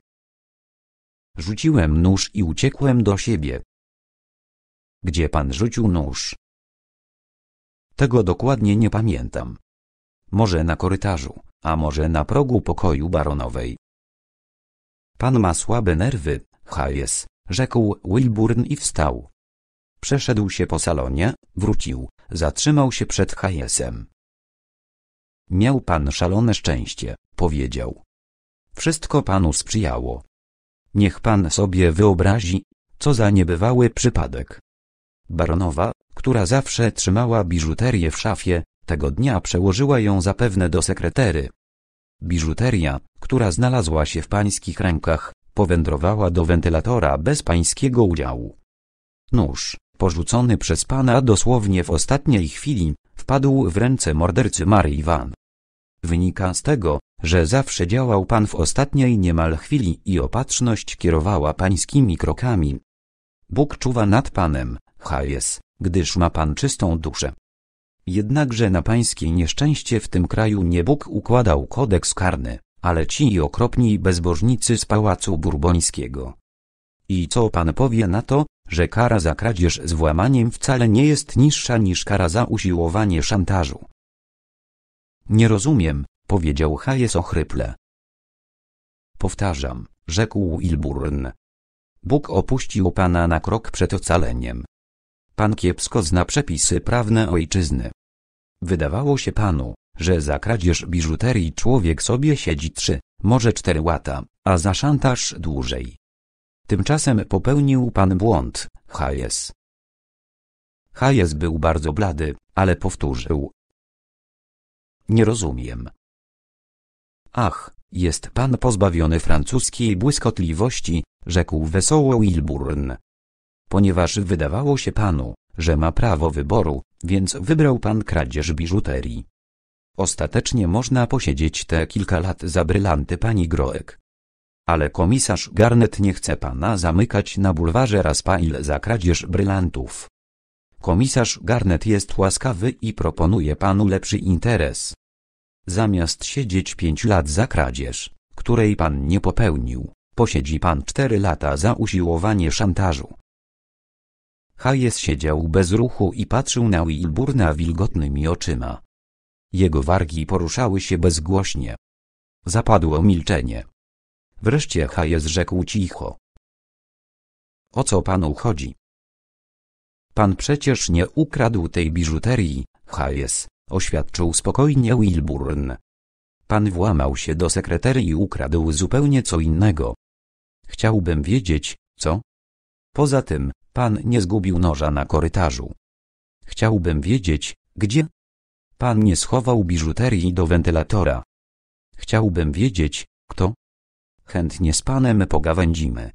S1: Rzuciłem nóż i uciekłem do siebie. Gdzie pan rzucił nóż? Tego dokładnie nie pamiętam. Może na korytarzu, a może na progu pokoju baronowej. Pan ma słabe nerwy, Hayes, rzekł Wilburn i wstał. Przeszedł się po salonie, wrócił, zatrzymał się przed Hayesem. Miał pan szalone szczęście, powiedział. Wszystko panu sprzyjało. Niech pan sobie wyobrazi, co za niebywały przypadek. Baronowa, która zawsze trzymała biżuterię w szafie, tego dnia przełożyła ją zapewne do sekretery. Biżuteria, która znalazła się w pańskich rękach, powędrowała do wentylatora bez pańskiego udziału. Nóż, porzucony przez pana dosłownie w ostatniej chwili, wpadł w ręce mordercy Mary Van. Wynika z tego, że zawsze działał pan w ostatniej niemal chwili i opatrzność kierowała pańskimi krokami. Bóg czuwa nad panem, Hayes, gdyż ma pan czystą duszę. Jednakże na pańskie nieszczęście w tym kraju nie Bóg układał kodeks karny, ale ci okropni bezbożnicy z pałacu burbońskiego. I co pan powie na to, że kara za kradzież z włamaniem wcale nie jest niższa niż kara za usiłowanie szantażu? Nie rozumiem, powiedział Hayes ochryple. Powtarzam, rzekł Ilburn. Bóg opuścił pana na krok przed ocaleniem. Pan kiepsko zna przepisy prawne ojczyzny. Wydawało się panu, że za kradzież biżuterii człowiek sobie siedzi trzy, może cztery lata, a za szantaż dłużej. Tymczasem popełnił pan błąd, Hayes. Hayes był bardzo blady, ale powtórzył. Nie rozumiem. Ach, jest pan pozbawiony francuskiej błyskotliwości, rzekł wesoło Wilburn. Ponieważ wydawało się panu, że ma prawo wyboru, więc wybrał pan kradzież biżuterii. Ostatecznie można posiedzieć te kilka lat za brylanty pani Groek. Ale komisarz Garnet nie chce pana zamykać na bulwarze Raspail za kradzież brylantów. Komisarz Garnet jest łaskawy i proponuje panu lepszy interes. Zamiast siedzieć pięć lat za kradzież, której pan nie popełnił, posiedzi pan cztery lata za usiłowanie szantażu. Hayes siedział bez ruchu i patrzył na Wilburna wilgotnymi oczyma. Jego wargi poruszały się bezgłośnie. Zapadło milczenie. Wreszcie Hayes rzekł cicho. O co panu chodzi? Pan przecież nie ukradł tej biżuterii, Hayes, oświadczył spokojnie Wilburn. Pan włamał się do sekreterii i ukradł zupełnie co innego. Chciałbym wiedzieć, co? Poza tym, pan nie zgubił noża na korytarzu. Chciałbym wiedzieć, gdzie? Pan nie schował biżuterii do wentylatora. Chciałbym wiedzieć, kto? Chętnie z panem pogawędzimy.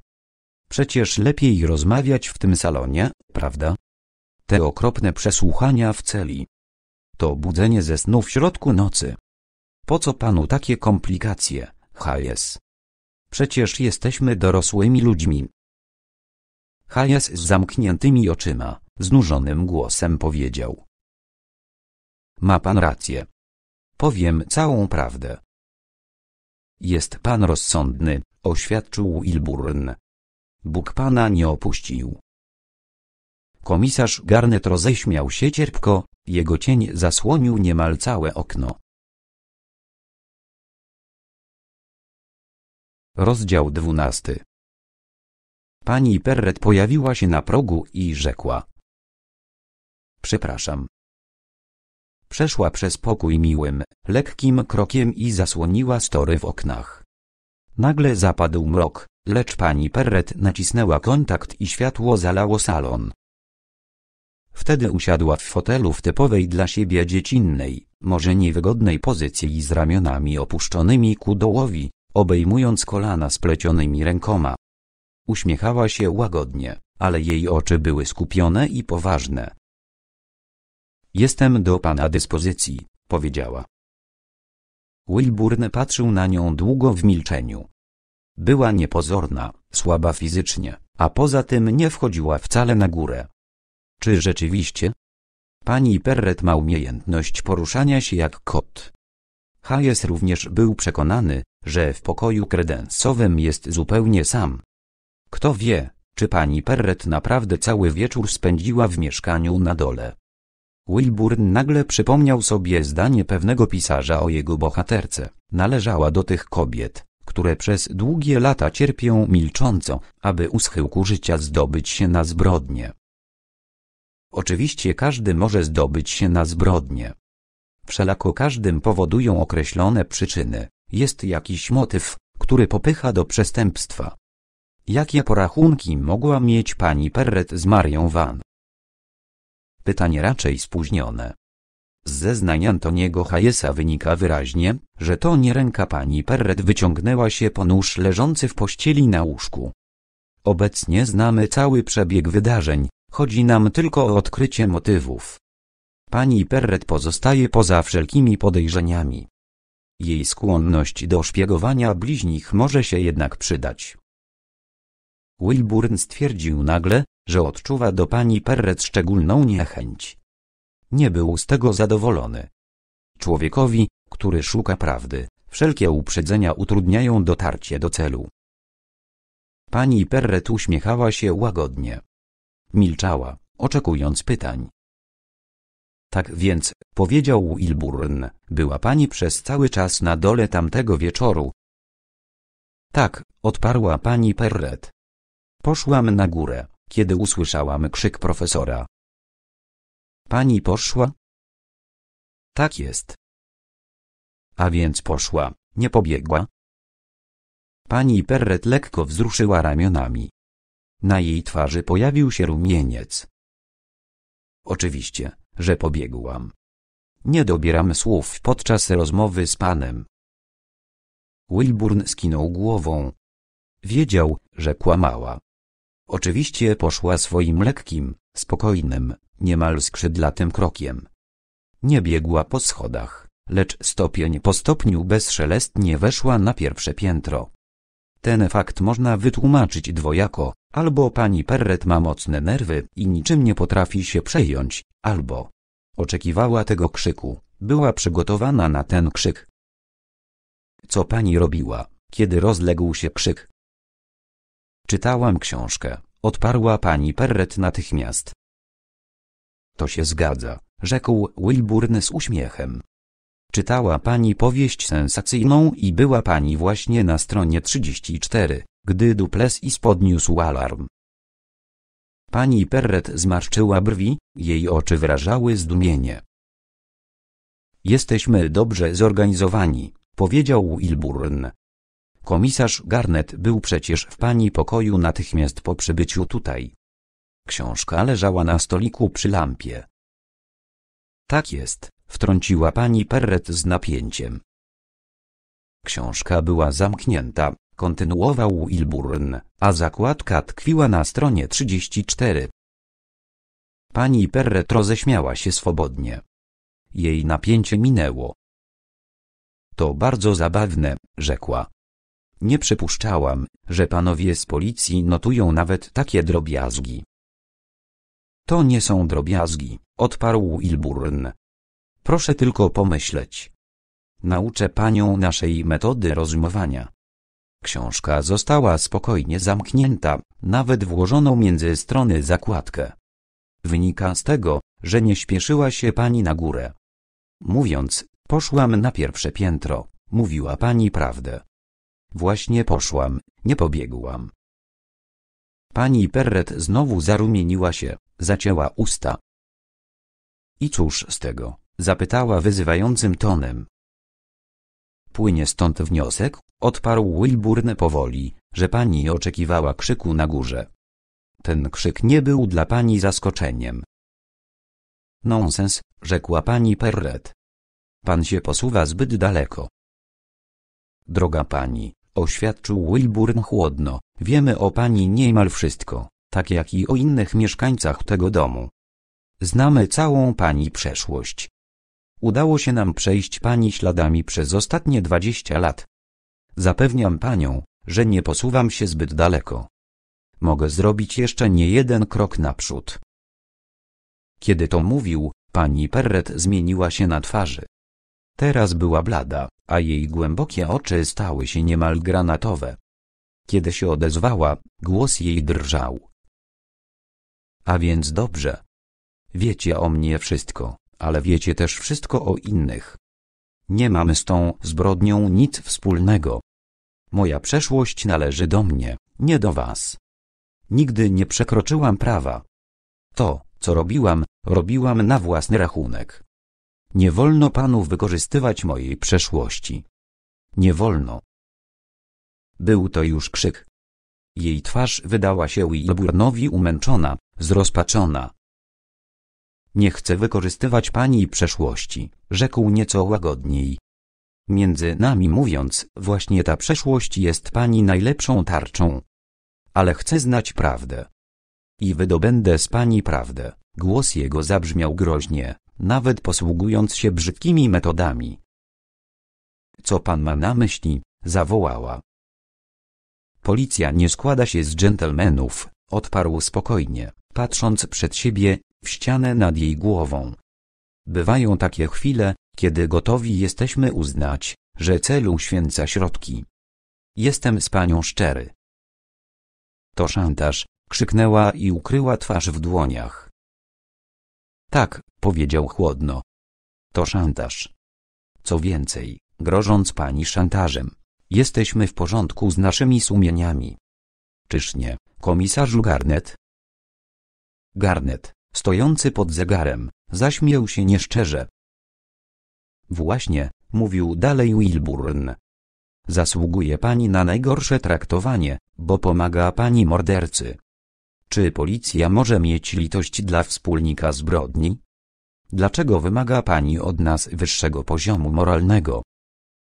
S1: Przecież lepiej rozmawiać w tym salonie, prawda? Te okropne przesłuchania w celi. To budzenie ze snu w środku nocy. Po co panu takie komplikacje, Hayes? Przecież jesteśmy dorosłymi ludźmi. Hayes z zamkniętymi oczyma, znużonym głosem powiedział. Ma pan rację. Powiem całą prawdę. Jest pan rozsądny, oświadczył Wilburn. Bóg pana nie opuścił. Komisarz Garnet roześmiał się cierpko, jego cień zasłonił niemal całe okno. Rozdział dwunasty Pani Perret pojawiła się na progu i rzekła. Przepraszam. Przeszła przez pokój miłym, lekkim krokiem i zasłoniła story w oknach. Nagle zapadł mrok, lecz pani Perret nacisnęła kontakt i światło zalało salon. Wtedy usiadła w fotelu w typowej dla siebie dziecinnej, może niewygodnej pozycji z ramionami opuszczonymi ku dołowi, obejmując kolana splecionymi rękoma. Uśmiechała się łagodnie, ale jej oczy były skupione i poważne. Jestem do pana dyspozycji, powiedziała. Wilburn patrzył na nią długo w milczeniu. Była niepozorna, słaba fizycznie, a poza tym nie wchodziła wcale na górę. Czy rzeczywiście? Pani Perret ma umiejętność poruszania się jak kot. Hayes również był przekonany, że w pokoju kredensowym jest zupełnie sam. Kto wie, czy pani Perret naprawdę cały wieczór spędziła w mieszkaniu na dole. Wilburn nagle przypomniał sobie zdanie pewnego pisarza o jego bohaterce. Należała do tych kobiet, które przez długie lata cierpią milcząco, aby u schyłku życia zdobyć się na zbrodnie. Oczywiście każdy może zdobyć się na zbrodnie. Wszelako każdym powodują określone przyczyny. Jest jakiś motyw, który popycha do przestępstwa. Jakie porachunki mogła mieć pani Perret z Marią Van? Pytanie raczej spóźnione. Z zeznań Antoniego Hayesa wynika wyraźnie, że to nie ręka pani Perret wyciągnęła się po nóż leżący w pościeli na łóżku. Obecnie znamy cały przebieg wydarzeń, chodzi nam tylko o odkrycie motywów. Pani Perret pozostaje poza wszelkimi podejrzeniami. Jej skłonność do szpiegowania bliźnich może się jednak przydać. Wilburn stwierdził nagle, że odczuwa do pani Perret szczególną niechęć. Nie był z tego zadowolony. Człowiekowi, który szuka prawdy, wszelkie uprzedzenia utrudniają dotarcie do celu. Pani Perret uśmiechała się łagodnie. Milczała, oczekując pytań. Tak więc, powiedział Wilburn, była pani przez cały czas na dole tamtego wieczoru. Tak, odparła pani Perret. Poszłam na górę, kiedy usłyszałam krzyk profesora. Pani poszła? Tak jest. A więc poszła, nie pobiegła? Pani Perret lekko wzruszyła ramionami. Na jej twarzy pojawił się rumieniec. Oczywiście, że pobiegłam. Nie dobieram słów podczas rozmowy z panem. Wilburn skinął głową. Wiedział, że kłamała. Oczywiście poszła swoim lekkim, spokojnym, niemal skrzydlatym krokiem. Nie biegła po schodach, lecz stopień po stopniu bezszelestnie weszła na pierwsze piętro. Ten fakt można wytłumaczyć dwojako, albo pani Perret ma mocne nerwy i niczym nie potrafi się przejąć, albo oczekiwała tego krzyku, była przygotowana na ten krzyk. Co pani robiła, kiedy rozległ się krzyk? Czytałam książkę, odparła pani Perret natychmiast. To się zgadza, rzekł Wilburn z uśmiechem. Czytała pani powieść sensacyjną i była pani właśnie na stronie 34, gdy Duplessis podniósł alarm. Pani Perret zmarszczyła brwi, jej oczy wyrażały zdumienie. Jesteśmy dobrze zorganizowani, powiedział Wilburn. Komisarz Garnet był przecież w pani pokoju natychmiast po przybyciu tutaj. Książka leżała na stoliku przy lampie. Tak jest, wtrąciła pani Perret z napięciem. Książka była zamknięta, kontynuował Wilburn, a zakładka tkwiła na stronie 34. Pani Perret roześmiała się swobodnie. Jej napięcie minęło. To bardzo zabawne, rzekła. Nie przypuszczałam, że panowie z policji notują nawet takie drobiazgi. To nie są drobiazgi, odparł Ilburn. Proszę tylko pomyśleć. Nauczę panią naszej metody rozumowania. Książka została spokojnie zamknięta, nawet włożoną między strony zakładkę. Wynika z tego, że nie śpieszyła się pani na górę. Mówiąc, poszłam na pierwsze piętro, mówiła pani prawdę. Właśnie poszłam, nie pobiegłam. Pani Perret znowu zarumieniła się, zacięła usta. I cóż z tego? Zapytała wyzywającym tonem. Płynie stąd wniosek, odparł Wilburn powoli, że pani oczekiwała krzyku na górze. Ten krzyk nie był dla pani zaskoczeniem. Nonsens, rzekła pani Perret. Pan się posuwa zbyt daleko. Droga pani, oświadczył Wilburn chłodno, wiemy o pani niemal wszystko, tak jak i o innych mieszkańcach tego domu. Znamy całą pani przeszłość. Udało się nam przejść pani śladami przez ostatnie dwadzieścia lat. Zapewniam panią, że nie posuwam się zbyt daleko. Mogę zrobić jeszcze nie jeden krok naprzód. Kiedy to mówił, pani Perret zmieniła się na twarzy. Teraz była blada, a jej głębokie oczy stały się niemal granatowe. Kiedy się odezwała, głos jej drżał. A więc dobrze. Wiecie o mnie wszystko, ale wiecie też wszystko o innych. Nie mamy z tą zbrodnią nic wspólnego. Moja przeszłość należy do mnie, nie do was. Nigdy nie przekroczyłam prawa. To, co robiłam, robiłam na własny rachunek. Nie wolno panu wykorzystywać mojej przeszłości. Nie wolno. Był to już krzyk. Jej twarz wydała się Wilburnowi umęczona, zrozpaczona. Nie chcę wykorzystywać pani przeszłości, rzekł nieco łagodniej. Między nami mówiąc, właśnie ta przeszłość jest pani najlepszą tarczą. Ale chcę znać prawdę. I wydobędę z pani prawdę. Głos jego zabrzmiał groźnie, nawet posługując się brzydkimi metodami. Co pan ma na myśli? zawołała. Policja nie składa się z dżentelmenów, odparł spokojnie, patrząc przed siebie, w ścianę nad jej głową. Bywają takie chwile, kiedy gotowi jesteśmy uznać, że cel uświęca środki. Jestem z panią szczery. To szantaż, krzyknęła i ukryła twarz w dłoniach. Tak, powiedział chłodno. To szantaż. Co więcej, grożąc pani szantażem, jesteśmy w porządku z naszymi sumieniami. Czyż nie, komisarzu Garnet? Garnet, stojący pod zegarem, zaśmiał się nieszczerze. Właśnie, mówił dalej Wilburn. Zasługuje pani na najgorsze traktowanie, bo pomaga pani mordercy. Czy policja może mieć litość dla wspólnika zbrodni? Dlaczego wymaga pani od nas wyższego poziomu moralnego?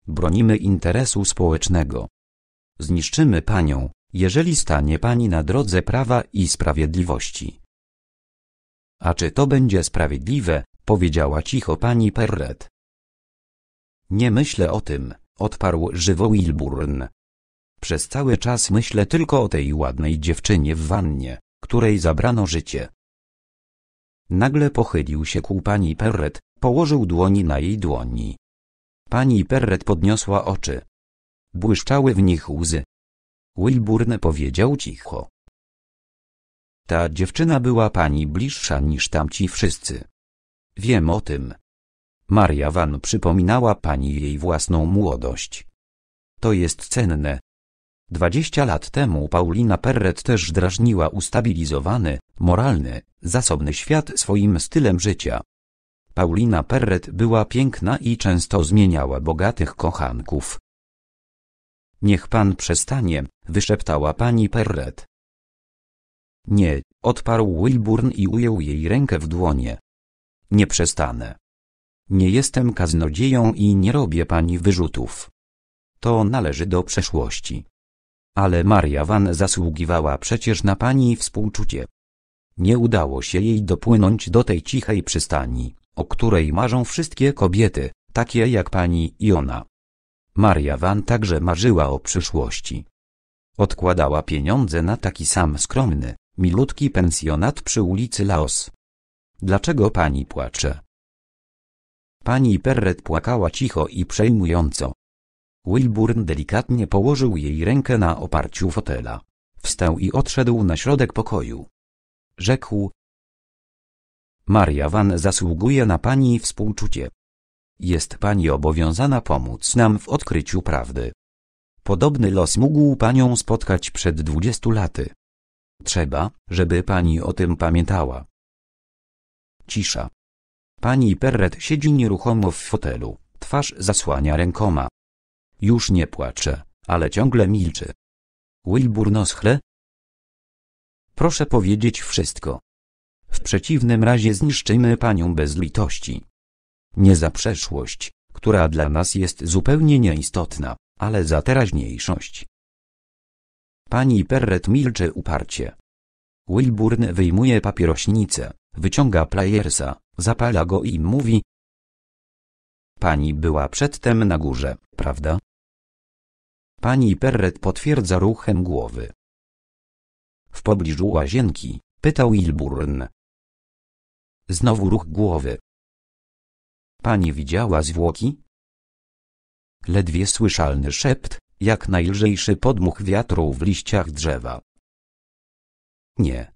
S1: Bronimy interesu społecznego. Zniszczymy panią, jeżeli stanie pani na drodze prawa i sprawiedliwości. A czy to będzie sprawiedliwe? powiedziała cicho pani Perret. Nie myślę o tym, odparł żywo Wilburn. Przez cały czas myślę tylko o tej ładnej dziewczynie w wannie, której zabrano życie. Nagle pochylił się ku pani Perret, położył dłoni na jej dłoni. Pani Perret podniosła oczy. Błyszczały w nich łzy. Wilburn powiedział cicho. Ta dziewczyna była pani bliższa niż tamci wszyscy. Wiem o tym. Maria Van przypominała pani jej własną młodość. To jest cenne. Dwadzieścia lat temu Paulina Perret też drażniła ustabilizowany, moralny, zasobny świat swoim stylem życia. Paulina Perret była piękna i często zmieniała bogatych kochanków. Niech pan przestanie, wyszeptała pani Perret. Nie, odparł Wilburn i ujął jej rękę w dłonie. Nie przestanę. Nie jestem kaznodzieją i nie robię pani wyrzutów. To należy do przeszłości. Ale Maria Van zasługiwała przecież na pani współczucie. Nie udało się jej dopłynąć do tej cichej przystani, o której marzą wszystkie kobiety, takie jak pani i ona. Maria Van także marzyła o przyszłości. Odkładała pieniądze na taki sam skromny, milutki pensjonat przy ulicy Laos. Dlaczego pani płacze? Pani Perret płakała cicho i przejmująco. Wilburn delikatnie położył jej rękę na oparciu fotela. Wstał i odszedł na środek pokoju. Rzekł. Maria Van zasługuje na pani współczucie. Jest pani obowiązana pomóc nam w odkryciu prawdy. Podobny los mógł panią spotkać przed dwudziestu laty. Trzeba, żeby pani o tym pamiętała. Cisza. Pani Perret siedzi nieruchomo w fotelu, twarz zasłania rękoma. Już nie płacze, ale ciągle milczy. Wilbur Noschle? Proszę powiedzieć wszystko. W przeciwnym razie zniszczymy panią bez litości. Nie za przeszłość, która dla nas jest zupełnie nieistotna, ale za teraźniejszość. Pani Perret milczy uparcie. Wilburn wyjmuje papierośnicę, wyciąga playersa, zapala go i mówi. Pani była przedtem na górze, prawda? Pani Perret potwierdza ruchem głowy. W pobliżu łazienki, pytał Wilburn. Znowu ruch głowy. Pani widziała zwłoki? Ledwie słyszalny szept, jak najlżejszy podmuch wiatru w liściach drzewa. Nie.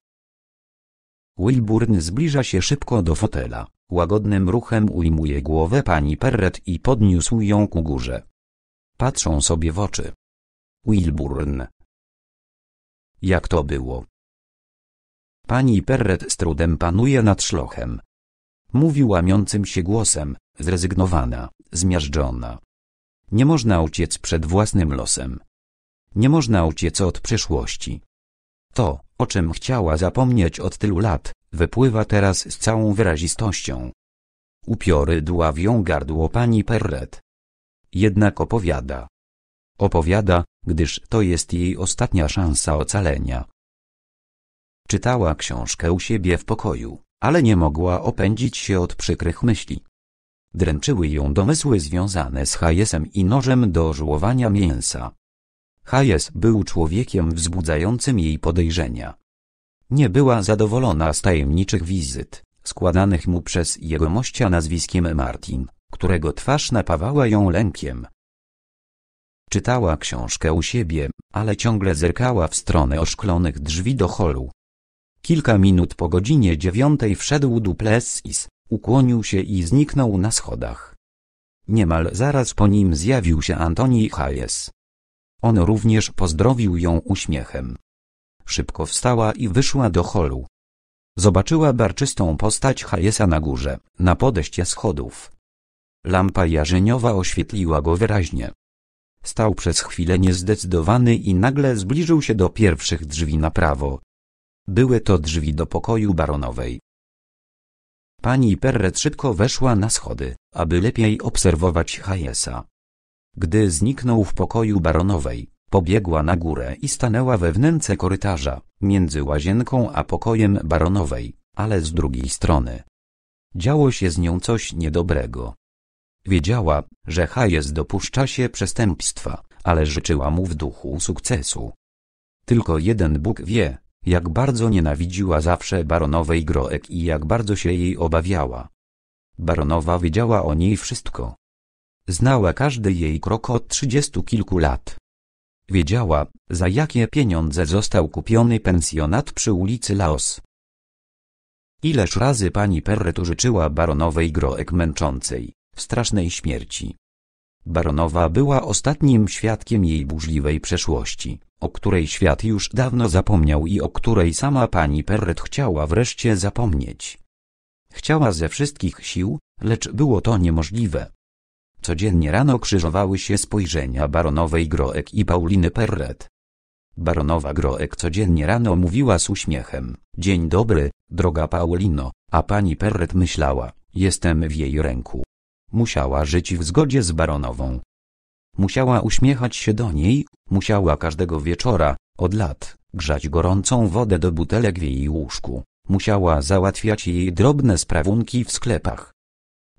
S1: Wilburn zbliża się szybko do fotela, łagodnym ruchem ujmuje głowę pani Perret i podniósł ją ku górze. Patrzą sobie w oczy. Wilburn. Jak to było? Pani Perret z trudem panuje nad szlochem. Mówi łamiącym się głosem, zrezygnowana, zmiażdżona. Nie można uciec przed własnym losem. Nie można uciec od przyszłości. To, o czym chciała zapomnieć od tylu lat, wypływa teraz z całą wyrazistością. Upiory dławią gardło pani Perret. Jednak opowiada. Opowiada, gdyż to jest jej ostatnia szansa ocalenia. Czytała książkę u siebie w pokoju, ale nie mogła opędzić się od przykrych myśli. Dręczyły ją domysły związane z Hayesem i nożem do żłowania mięsa. Hayes był człowiekiem wzbudzającym jej podejrzenia. Nie była zadowolona z tajemniczych wizyt, składanych mu przez jegomościa nazwiskiem Martin, którego twarz napawała ją lękiem. Czytała książkę u siebie, ale ciągle zerkała w stronę oszklonych drzwi do holu. Kilka minut po godzinie dziewiątej wszedł Duplessis, ukłonił się i zniknął na schodach. Niemal zaraz po nim zjawił się Antoni Hayes. On również pozdrowił ją uśmiechem. Szybko wstała i wyszła do holu. Zobaczyła barczystą postać Hayesa na górze, na podejście schodów. Lampa jarzeniowa oświetliła go wyraźnie. Stał przez chwilę niezdecydowany i nagle zbliżył się do pierwszych drzwi na prawo. Były to drzwi do pokoju baronowej. Pani Perret szybko weszła na schody, aby lepiej obserwować Hayesa. Gdy zniknął w pokoju baronowej, pobiegła na górę i stanęła we wnęce korytarza, między łazienką a pokojem baronowej, ale z drugiej strony. Działo się z nią coś niedobrego. Wiedziała, że Hayes dopuszcza się przestępstwa, ale życzyła mu w duchu sukcesu. Tylko jeden Bóg wie, jak bardzo nienawidziła zawsze baronowej Groek i jak bardzo się jej obawiała. Baronowa wiedziała o niej wszystko. Znała każdy jej krok od trzydziestu kilku lat. Wiedziała, za jakie pieniądze został kupiony pensjonat przy ulicy Laos. Ileż razy pani Perret życzyła baronowej Groek męczącej, strasznej śmierci. Baronowa była ostatnim świadkiem jej burzliwej przeszłości, o której świat już dawno zapomniał i o której sama pani Perret chciała wreszcie zapomnieć. Chciała ze wszystkich sił, lecz było to niemożliwe. Codziennie rano krzyżowały się spojrzenia baronowej Groek i Pauliny Perret. Baronowa Groek codziennie rano mówiła z uśmiechem, dzień dobry, droga Paulino, a pani Perret myślała, jestem w jej ręku. Musiała żyć w zgodzie z baronową. Musiała uśmiechać się do niej, musiała każdego wieczora, od lat, grzać gorącą wodę do butelek w jej łóżku. Musiała załatwiać jej drobne sprawunki w sklepach.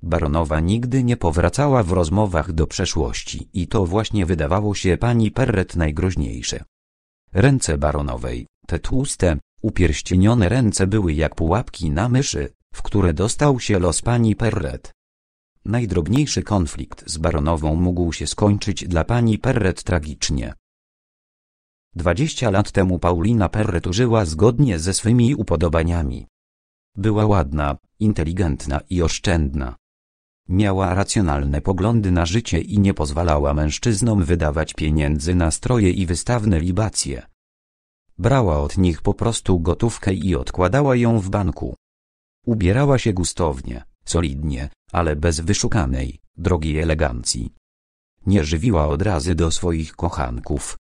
S1: Baronowa nigdy nie powracała w rozmowach do przeszłości i to właśnie wydawało się pani Perret najgroźniejsze. Ręce baronowej, te tłuste, upierścienione ręce były jak pułapki na myszy, w które dostał się los pani Perret. Najdrobniejszy konflikt z baronową mógł się skończyć dla pani Perret tragicznie. Dwadzieścia lat temu Paulina Perret żyła zgodnie ze swymi upodobaniami. Była ładna, inteligentna i oszczędna. Miała racjonalne poglądy na życie i nie pozwalała mężczyznom wydawać pieniędzy na stroje i wystawne libacje. Brała od nich po prostu gotówkę i odkładała ją w banku. Ubierała się gustownie, solidnie, ale bez wyszukanej, drogiej elegancji. Nie żywiła odrazy do swoich kochanków.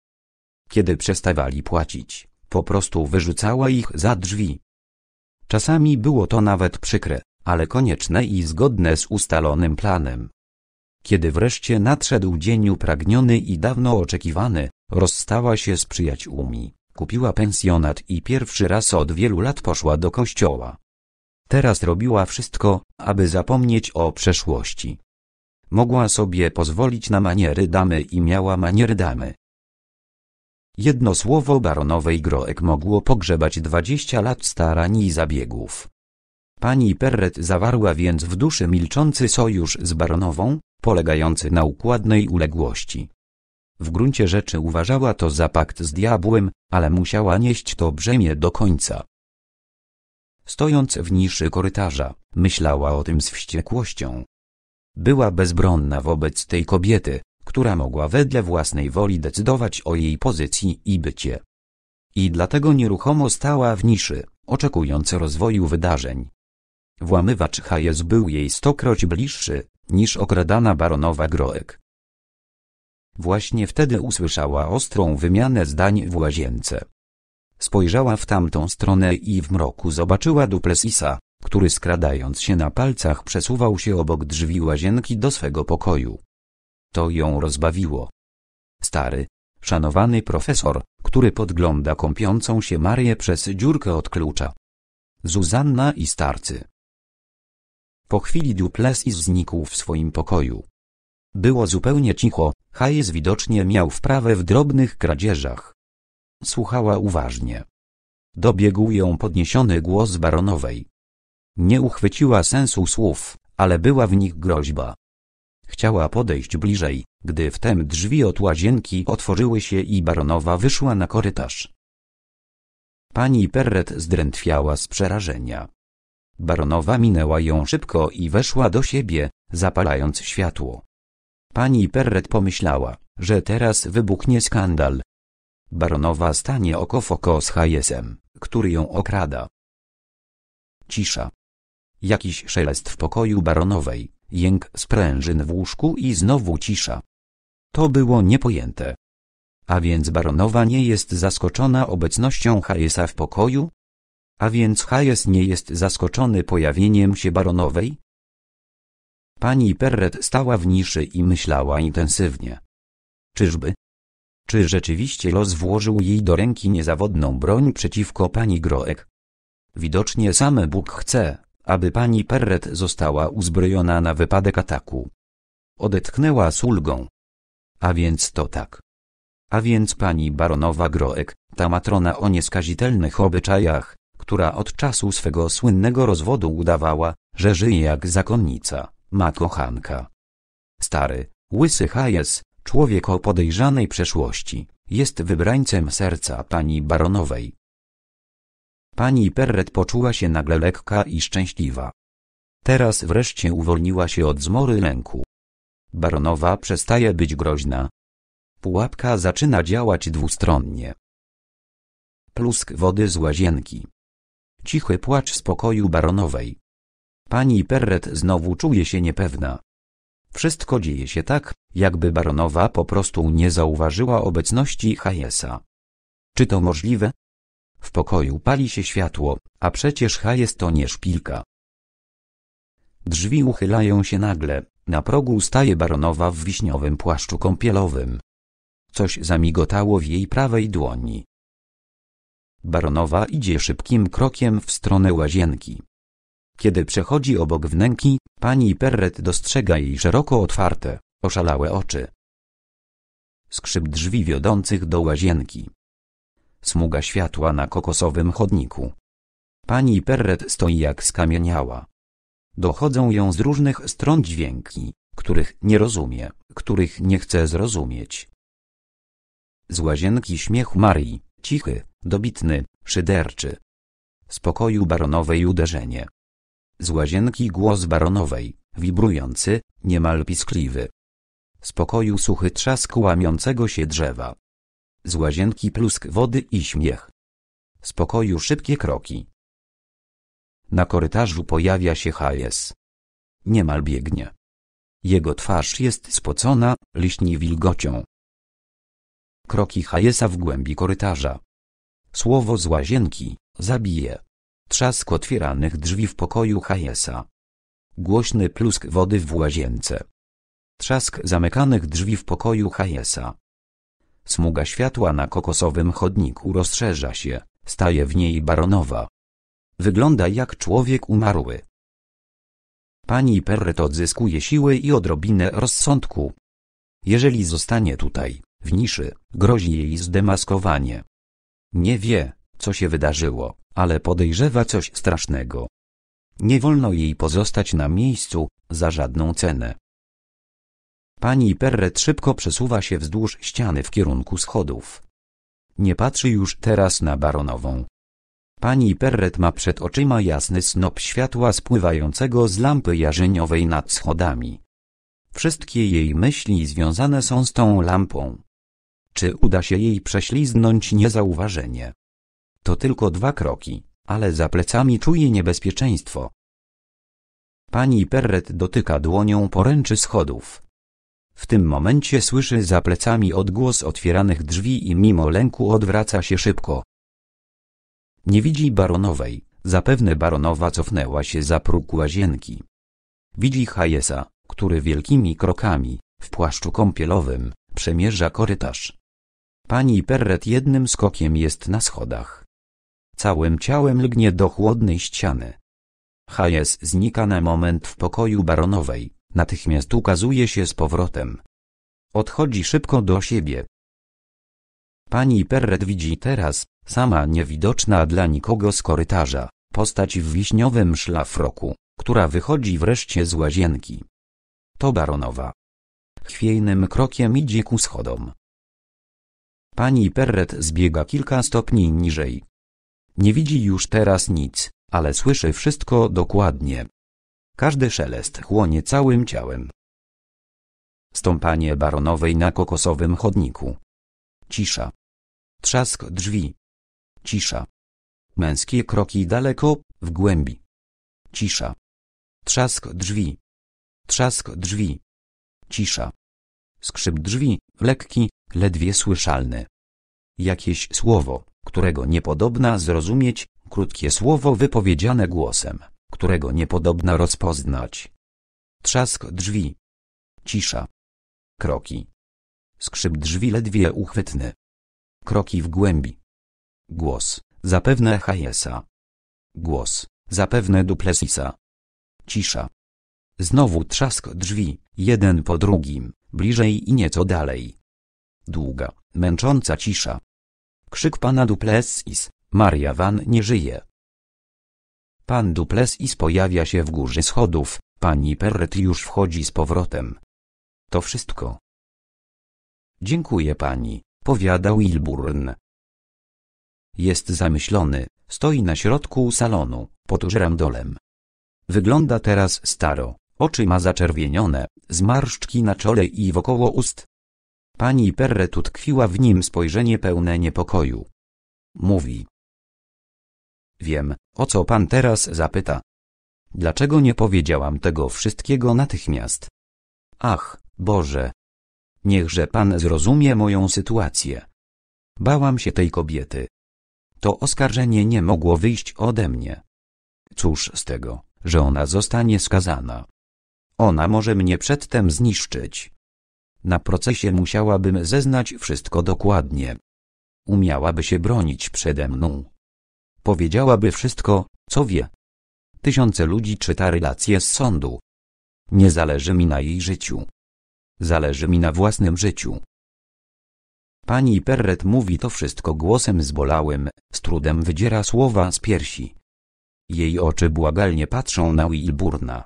S1: Kiedy przestawali płacić, po prostu wyrzucała ich za drzwi. Czasami było to nawet przykre, ale konieczne i zgodne z ustalonym planem. Kiedy wreszcie nadszedł dzień upragniony i dawno oczekiwany, rozstała się z przyjaciółmi, kupiła pensjonat i pierwszy raz od wielu lat poszła do kościoła. Teraz robiła wszystko, aby zapomnieć o przeszłości. Mogła sobie pozwolić na maniery damy i miała maniery damy. Jedno słowo baronowej Groek mogło pogrzebać dwadzieścia lat starań i zabiegów. Pani Perret zawarła więc w duszy milczący sojusz z baronową, polegający na układnej uległości. W gruncie rzeczy uważała to za pakt z diabłem, ale musiała nieść to brzemię do końca. Stojąc w niszy korytarza, myślała o tym z wściekłością. Była bezbronna wobec tej kobiety, która mogła wedle własnej woli decydować o jej pozycji i bycie. I dlatego nieruchomo stała w niszy, oczekując rozwoju wydarzeń. Włamywacz Hayes był jej stokroć bliższy, niż okradana baronowa Groek. Właśnie wtedy usłyszała ostrą wymianę zdań w łazience. Spojrzała w tamtą stronę i w mroku zobaczyła Duplessisa, który skradając się na palcach przesuwał się obok drzwi łazienki do swego pokoju. To ją rozbawiło. Stary, szanowany profesor, który podgląda kąpiącą się Marię przez dziurkę od klucza. Zuzanna i starcy. Po chwili Duplessis znikł w swoim pokoju. Było zupełnie cicho, Hayes widocznie miał wprawę w drobnych kradzieżach. Słuchała uważnie. Dobiegł ją podniesiony głos baronowej. Nie uchwyciła sensu słów, ale była w nich groźba. Chciała podejść bliżej, gdy wtem drzwi od łazienki otworzyły się i baronowa wyszła na korytarz. Pani Perret zdrętwiała z przerażenia. Baronowa minęła ją szybko i weszła do siebie, zapalając światło. Pani Perret pomyślała, że teraz wybuchnie skandal. Baronowa stanie oko w oko z Hayesem, który ją okrada. Cisza. Jakiś szelest w pokoju baronowej, jęk sprężyn w łóżku i znowu cisza. To było niepojęte. A więc baronowa nie jest zaskoczona obecnością Hayesa w pokoju? A więc Hayes nie jest zaskoczony pojawieniem się baronowej? Pani Perret stała w niszy i myślała intensywnie. Czyżby? Czy rzeczywiście los włożył jej do ręki niezawodną broń przeciwko pani Groek? Widocznie sam Bóg chce, aby pani Perret została uzbrojona na wypadek ataku. Odetchnęła z ulgą. A więc to tak. A więc pani baronowa Groek, ta matrona o nieskazitelnych obyczajach, która od czasu swego słynnego rozwodu udawała, że żyje jak zakonnica, ma kochanka. Stary, łysy Hayes, człowiek o podejrzanej przeszłości, jest wybrańcem serca pani baronowej. Pani Perret poczuła się nagle lekka i szczęśliwa. Teraz wreszcie uwolniła się od zmory lęku. Baronowa przestaje być groźna. Pułapka zaczyna działać dwustronnie. Plusk wody z łazienki. Cichy płacz z pokoju baronowej. Pani Perret znowu czuje się niepewna. Wszystko dzieje się tak, jakby baronowa po prostu nie zauważyła obecności Hayesa. Czy to możliwe? W pokoju pali się światło, a przecież Hayes to nie szpilka. Drzwi uchylają się nagle, na progu staje baronowa w wiśniowym płaszczu kąpielowym. Coś zamigotało w jej prawej dłoni. Baronowa idzie szybkim krokiem w stronę łazienki. Kiedy przechodzi obok wnęki, pani Perret dostrzega jej szeroko otwarte, oszalałe oczy. Skrzyp drzwi wiodących do łazienki. Smuga światła na kokosowym chodniku. Pani Perret stoi jak skamieniała. Dochodzą ją z różnych stron dźwięki, których nie rozumie, których nie chce zrozumieć. Z łazienki śmiech Marii, cichy, dobitny, szyderczy. Z pokoju baronowej uderzenie. Z łazienki głos baronowej, wibrujący, niemal piskliwy. Z pokoju suchy trzask łamiącego się drzewa. Z łazienki plusk wody i śmiech. Z pokoju szybkie kroki. Na korytarzu pojawia się Hayes. Niemal biegnie. Jego twarz jest spocona, liśni wilgocią. Kroki Hayesa w głębi korytarza. Słowo z łazienki, zabije. Trzask otwieranych drzwi w pokoju Hayesa. Głośny plusk wody w łazience. Trzask zamykanych drzwi w pokoju Hayesa. Smuga światła na kokosowym chodniku rozszerza się, staje w niej baronowa. Wygląda jak człowiek umarły. Pani Perret odzyskuje siły i odrobinę rozsądku. Jeżeli zostanie tutaj, w niszy, grozi jej zdemaskowanie. Nie wie, co się wydarzyło, ale podejrzewa coś strasznego. Nie wolno jej pozostać na miejscu, za żadną cenę. Pani Perret szybko przesuwa się wzdłuż ściany w kierunku schodów. Nie patrzy już teraz na baronową. Pani Perret ma przed oczyma jasny snop światła spływającego z lampy jarzeniowej nad schodami. Wszystkie jej myśli związane są z tą lampą. Czy uda się jej prześliznąć niezauważenie? To tylko dwa kroki, ale za plecami czuje niebezpieczeństwo. Pani Perret dotyka dłonią poręczy schodów. W tym momencie słyszy za plecami odgłos otwieranych drzwi i mimo lęku odwraca się szybko. Nie widzi baronowej, zapewne baronowa cofnęła się za próg łazienki. Widzi Hayesa, który wielkimi krokami, w płaszczu kąpielowym, przemierza korytarz. Pani Perret jednym skokiem jest na schodach. Całym ciałem lgnie do chłodnej ściany. Hayes znika na moment w pokoju baronowej, natychmiast ukazuje się z powrotem. Odchodzi szybko do siebie. Pani Perret widzi teraz, sama niewidoczna dla nikogo z korytarza, postać w wiśniowym szlafroku, która wychodzi wreszcie z łazienki. To baronowa. Chwiejnym krokiem idzie ku schodom. Pani Perret zbiega kilka stopni niżej. Nie widzi już teraz nic, ale słyszy wszystko dokładnie. Każdy szelest chłonie całym ciałem. Stąpanie baronowej na kokosowym chodniku. Cisza. Trzask drzwi. Cisza. Męskie kroki daleko, w głębi. Cisza. Trzask drzwi. Trzask drzwi. Cisza. Skrzyp drzwi, lekki, ledwie słyszalny. Jakieś słowo, którego niepodobna zrozumieć, krótkie słowo wypowiedziane głosem, którego niepodobna rozpoznać. Trzask drzwi. Cisza. Kroki. Skrzyp drzwi ledwie uchwytny. Kroki w głębi. Głos, zapewne Hayesa. Głos, zapewne Duplessisa. Cisza. Znowu trzask drzwi, jeden po drugim, bliżej i nieco dalej. Długa, męcząca cisza. Krzyk pana Duplessis, Maria Van nie żyje. Pan Duplessis pojawia się w górze schodów, pani Perret już wchodzi z powrotem. To wszystko. Dziękuję pani, powiada Wilburn. Jest zamyślony, stoi na środku salonu, pod żerandolem. Wygląda teraz staro, oczy ma zaczerwienione, zmarszczki na czole i wokoło ust. Pani Perret utkwiła w nim spojrzenie pełne niepokoju. Mówi. Wiem, o co pan teraz zapyta. Dlaczego nie powiedziałam tego wszystkiego natychmiast? Ach, Boże! Niechże pan zrozumie moją sytuację. Bałam się tej kobiety. To oskarżenie nie mogło wyjść ode mnie. Cóż z tego, że ona zostanie skazana. Ona może mnie przedtem zniszczyć. Na procesie musiałabym zeznać wszystko dokładnie. Umiałaby się bronić przede mną. Powiedziałaby wszystko, co wie. Tysiące ludzi czyta relacje z sądu. Nie zależy mi na jej życiu. Zależy mi na własnym życiu. Pani Perret mówi to wszystko głosem zbolałym, z trudem wydziera słowa z piersi. Jej oczy błagalnie patrzą na Wilburna.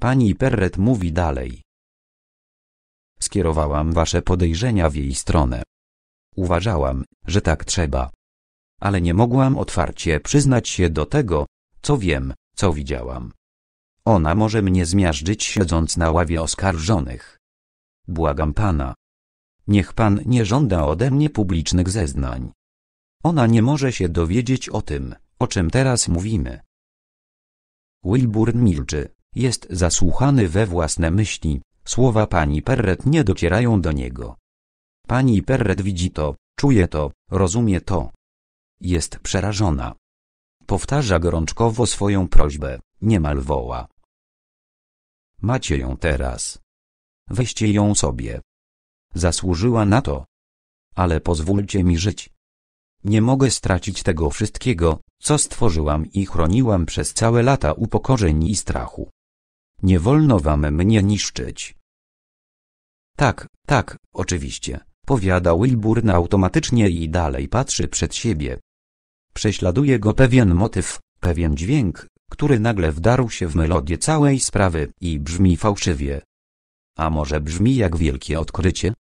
S1: Pani Perret mówi dalej. Skierowałam wasze podejrzenia w jej stronę. Uważałam, że tak trzeba. Ale nie mogłam otwarcie przyznać się do tego, co wiem, co widziałam. Ona może mnie zmiażdżyć siedząc na ławie oskarżonych. Błagam pana. Niech pan nie żąda ode mnie publicznych zeznań. Ona nie może się dowiedzieć o tym, o czym teraz mówimy. Wilbur milczy, jest zasłuchany we własne myśli, słowa pani Perret nie docierają do niego. Pani Perret widzi to, czuje to, rozumie to. Jest przerażona. Powtarza gorączkowo swoją prośbę, niemal woła. Macie ją teraz. Weźcie ją sobie. Zasłużyła na to. Ale pozwólcie mi żyć. Nie mogę stracić tego wszystkiego, co stworzyłam i chroniłam przez całe lata upokorzeń i strachu. Nie wolno wam mnie niszczyć. Tak, tak, oczywiście, powiada Wilburn automatycznie i dalej patrzy przed siebie. Prześladuje go pewien motyw, pewien dźwięk, który nagle wdarł się w melodię całej sprawy i brzmi fałszywie. A może brzmi jak wielkie odkrycie?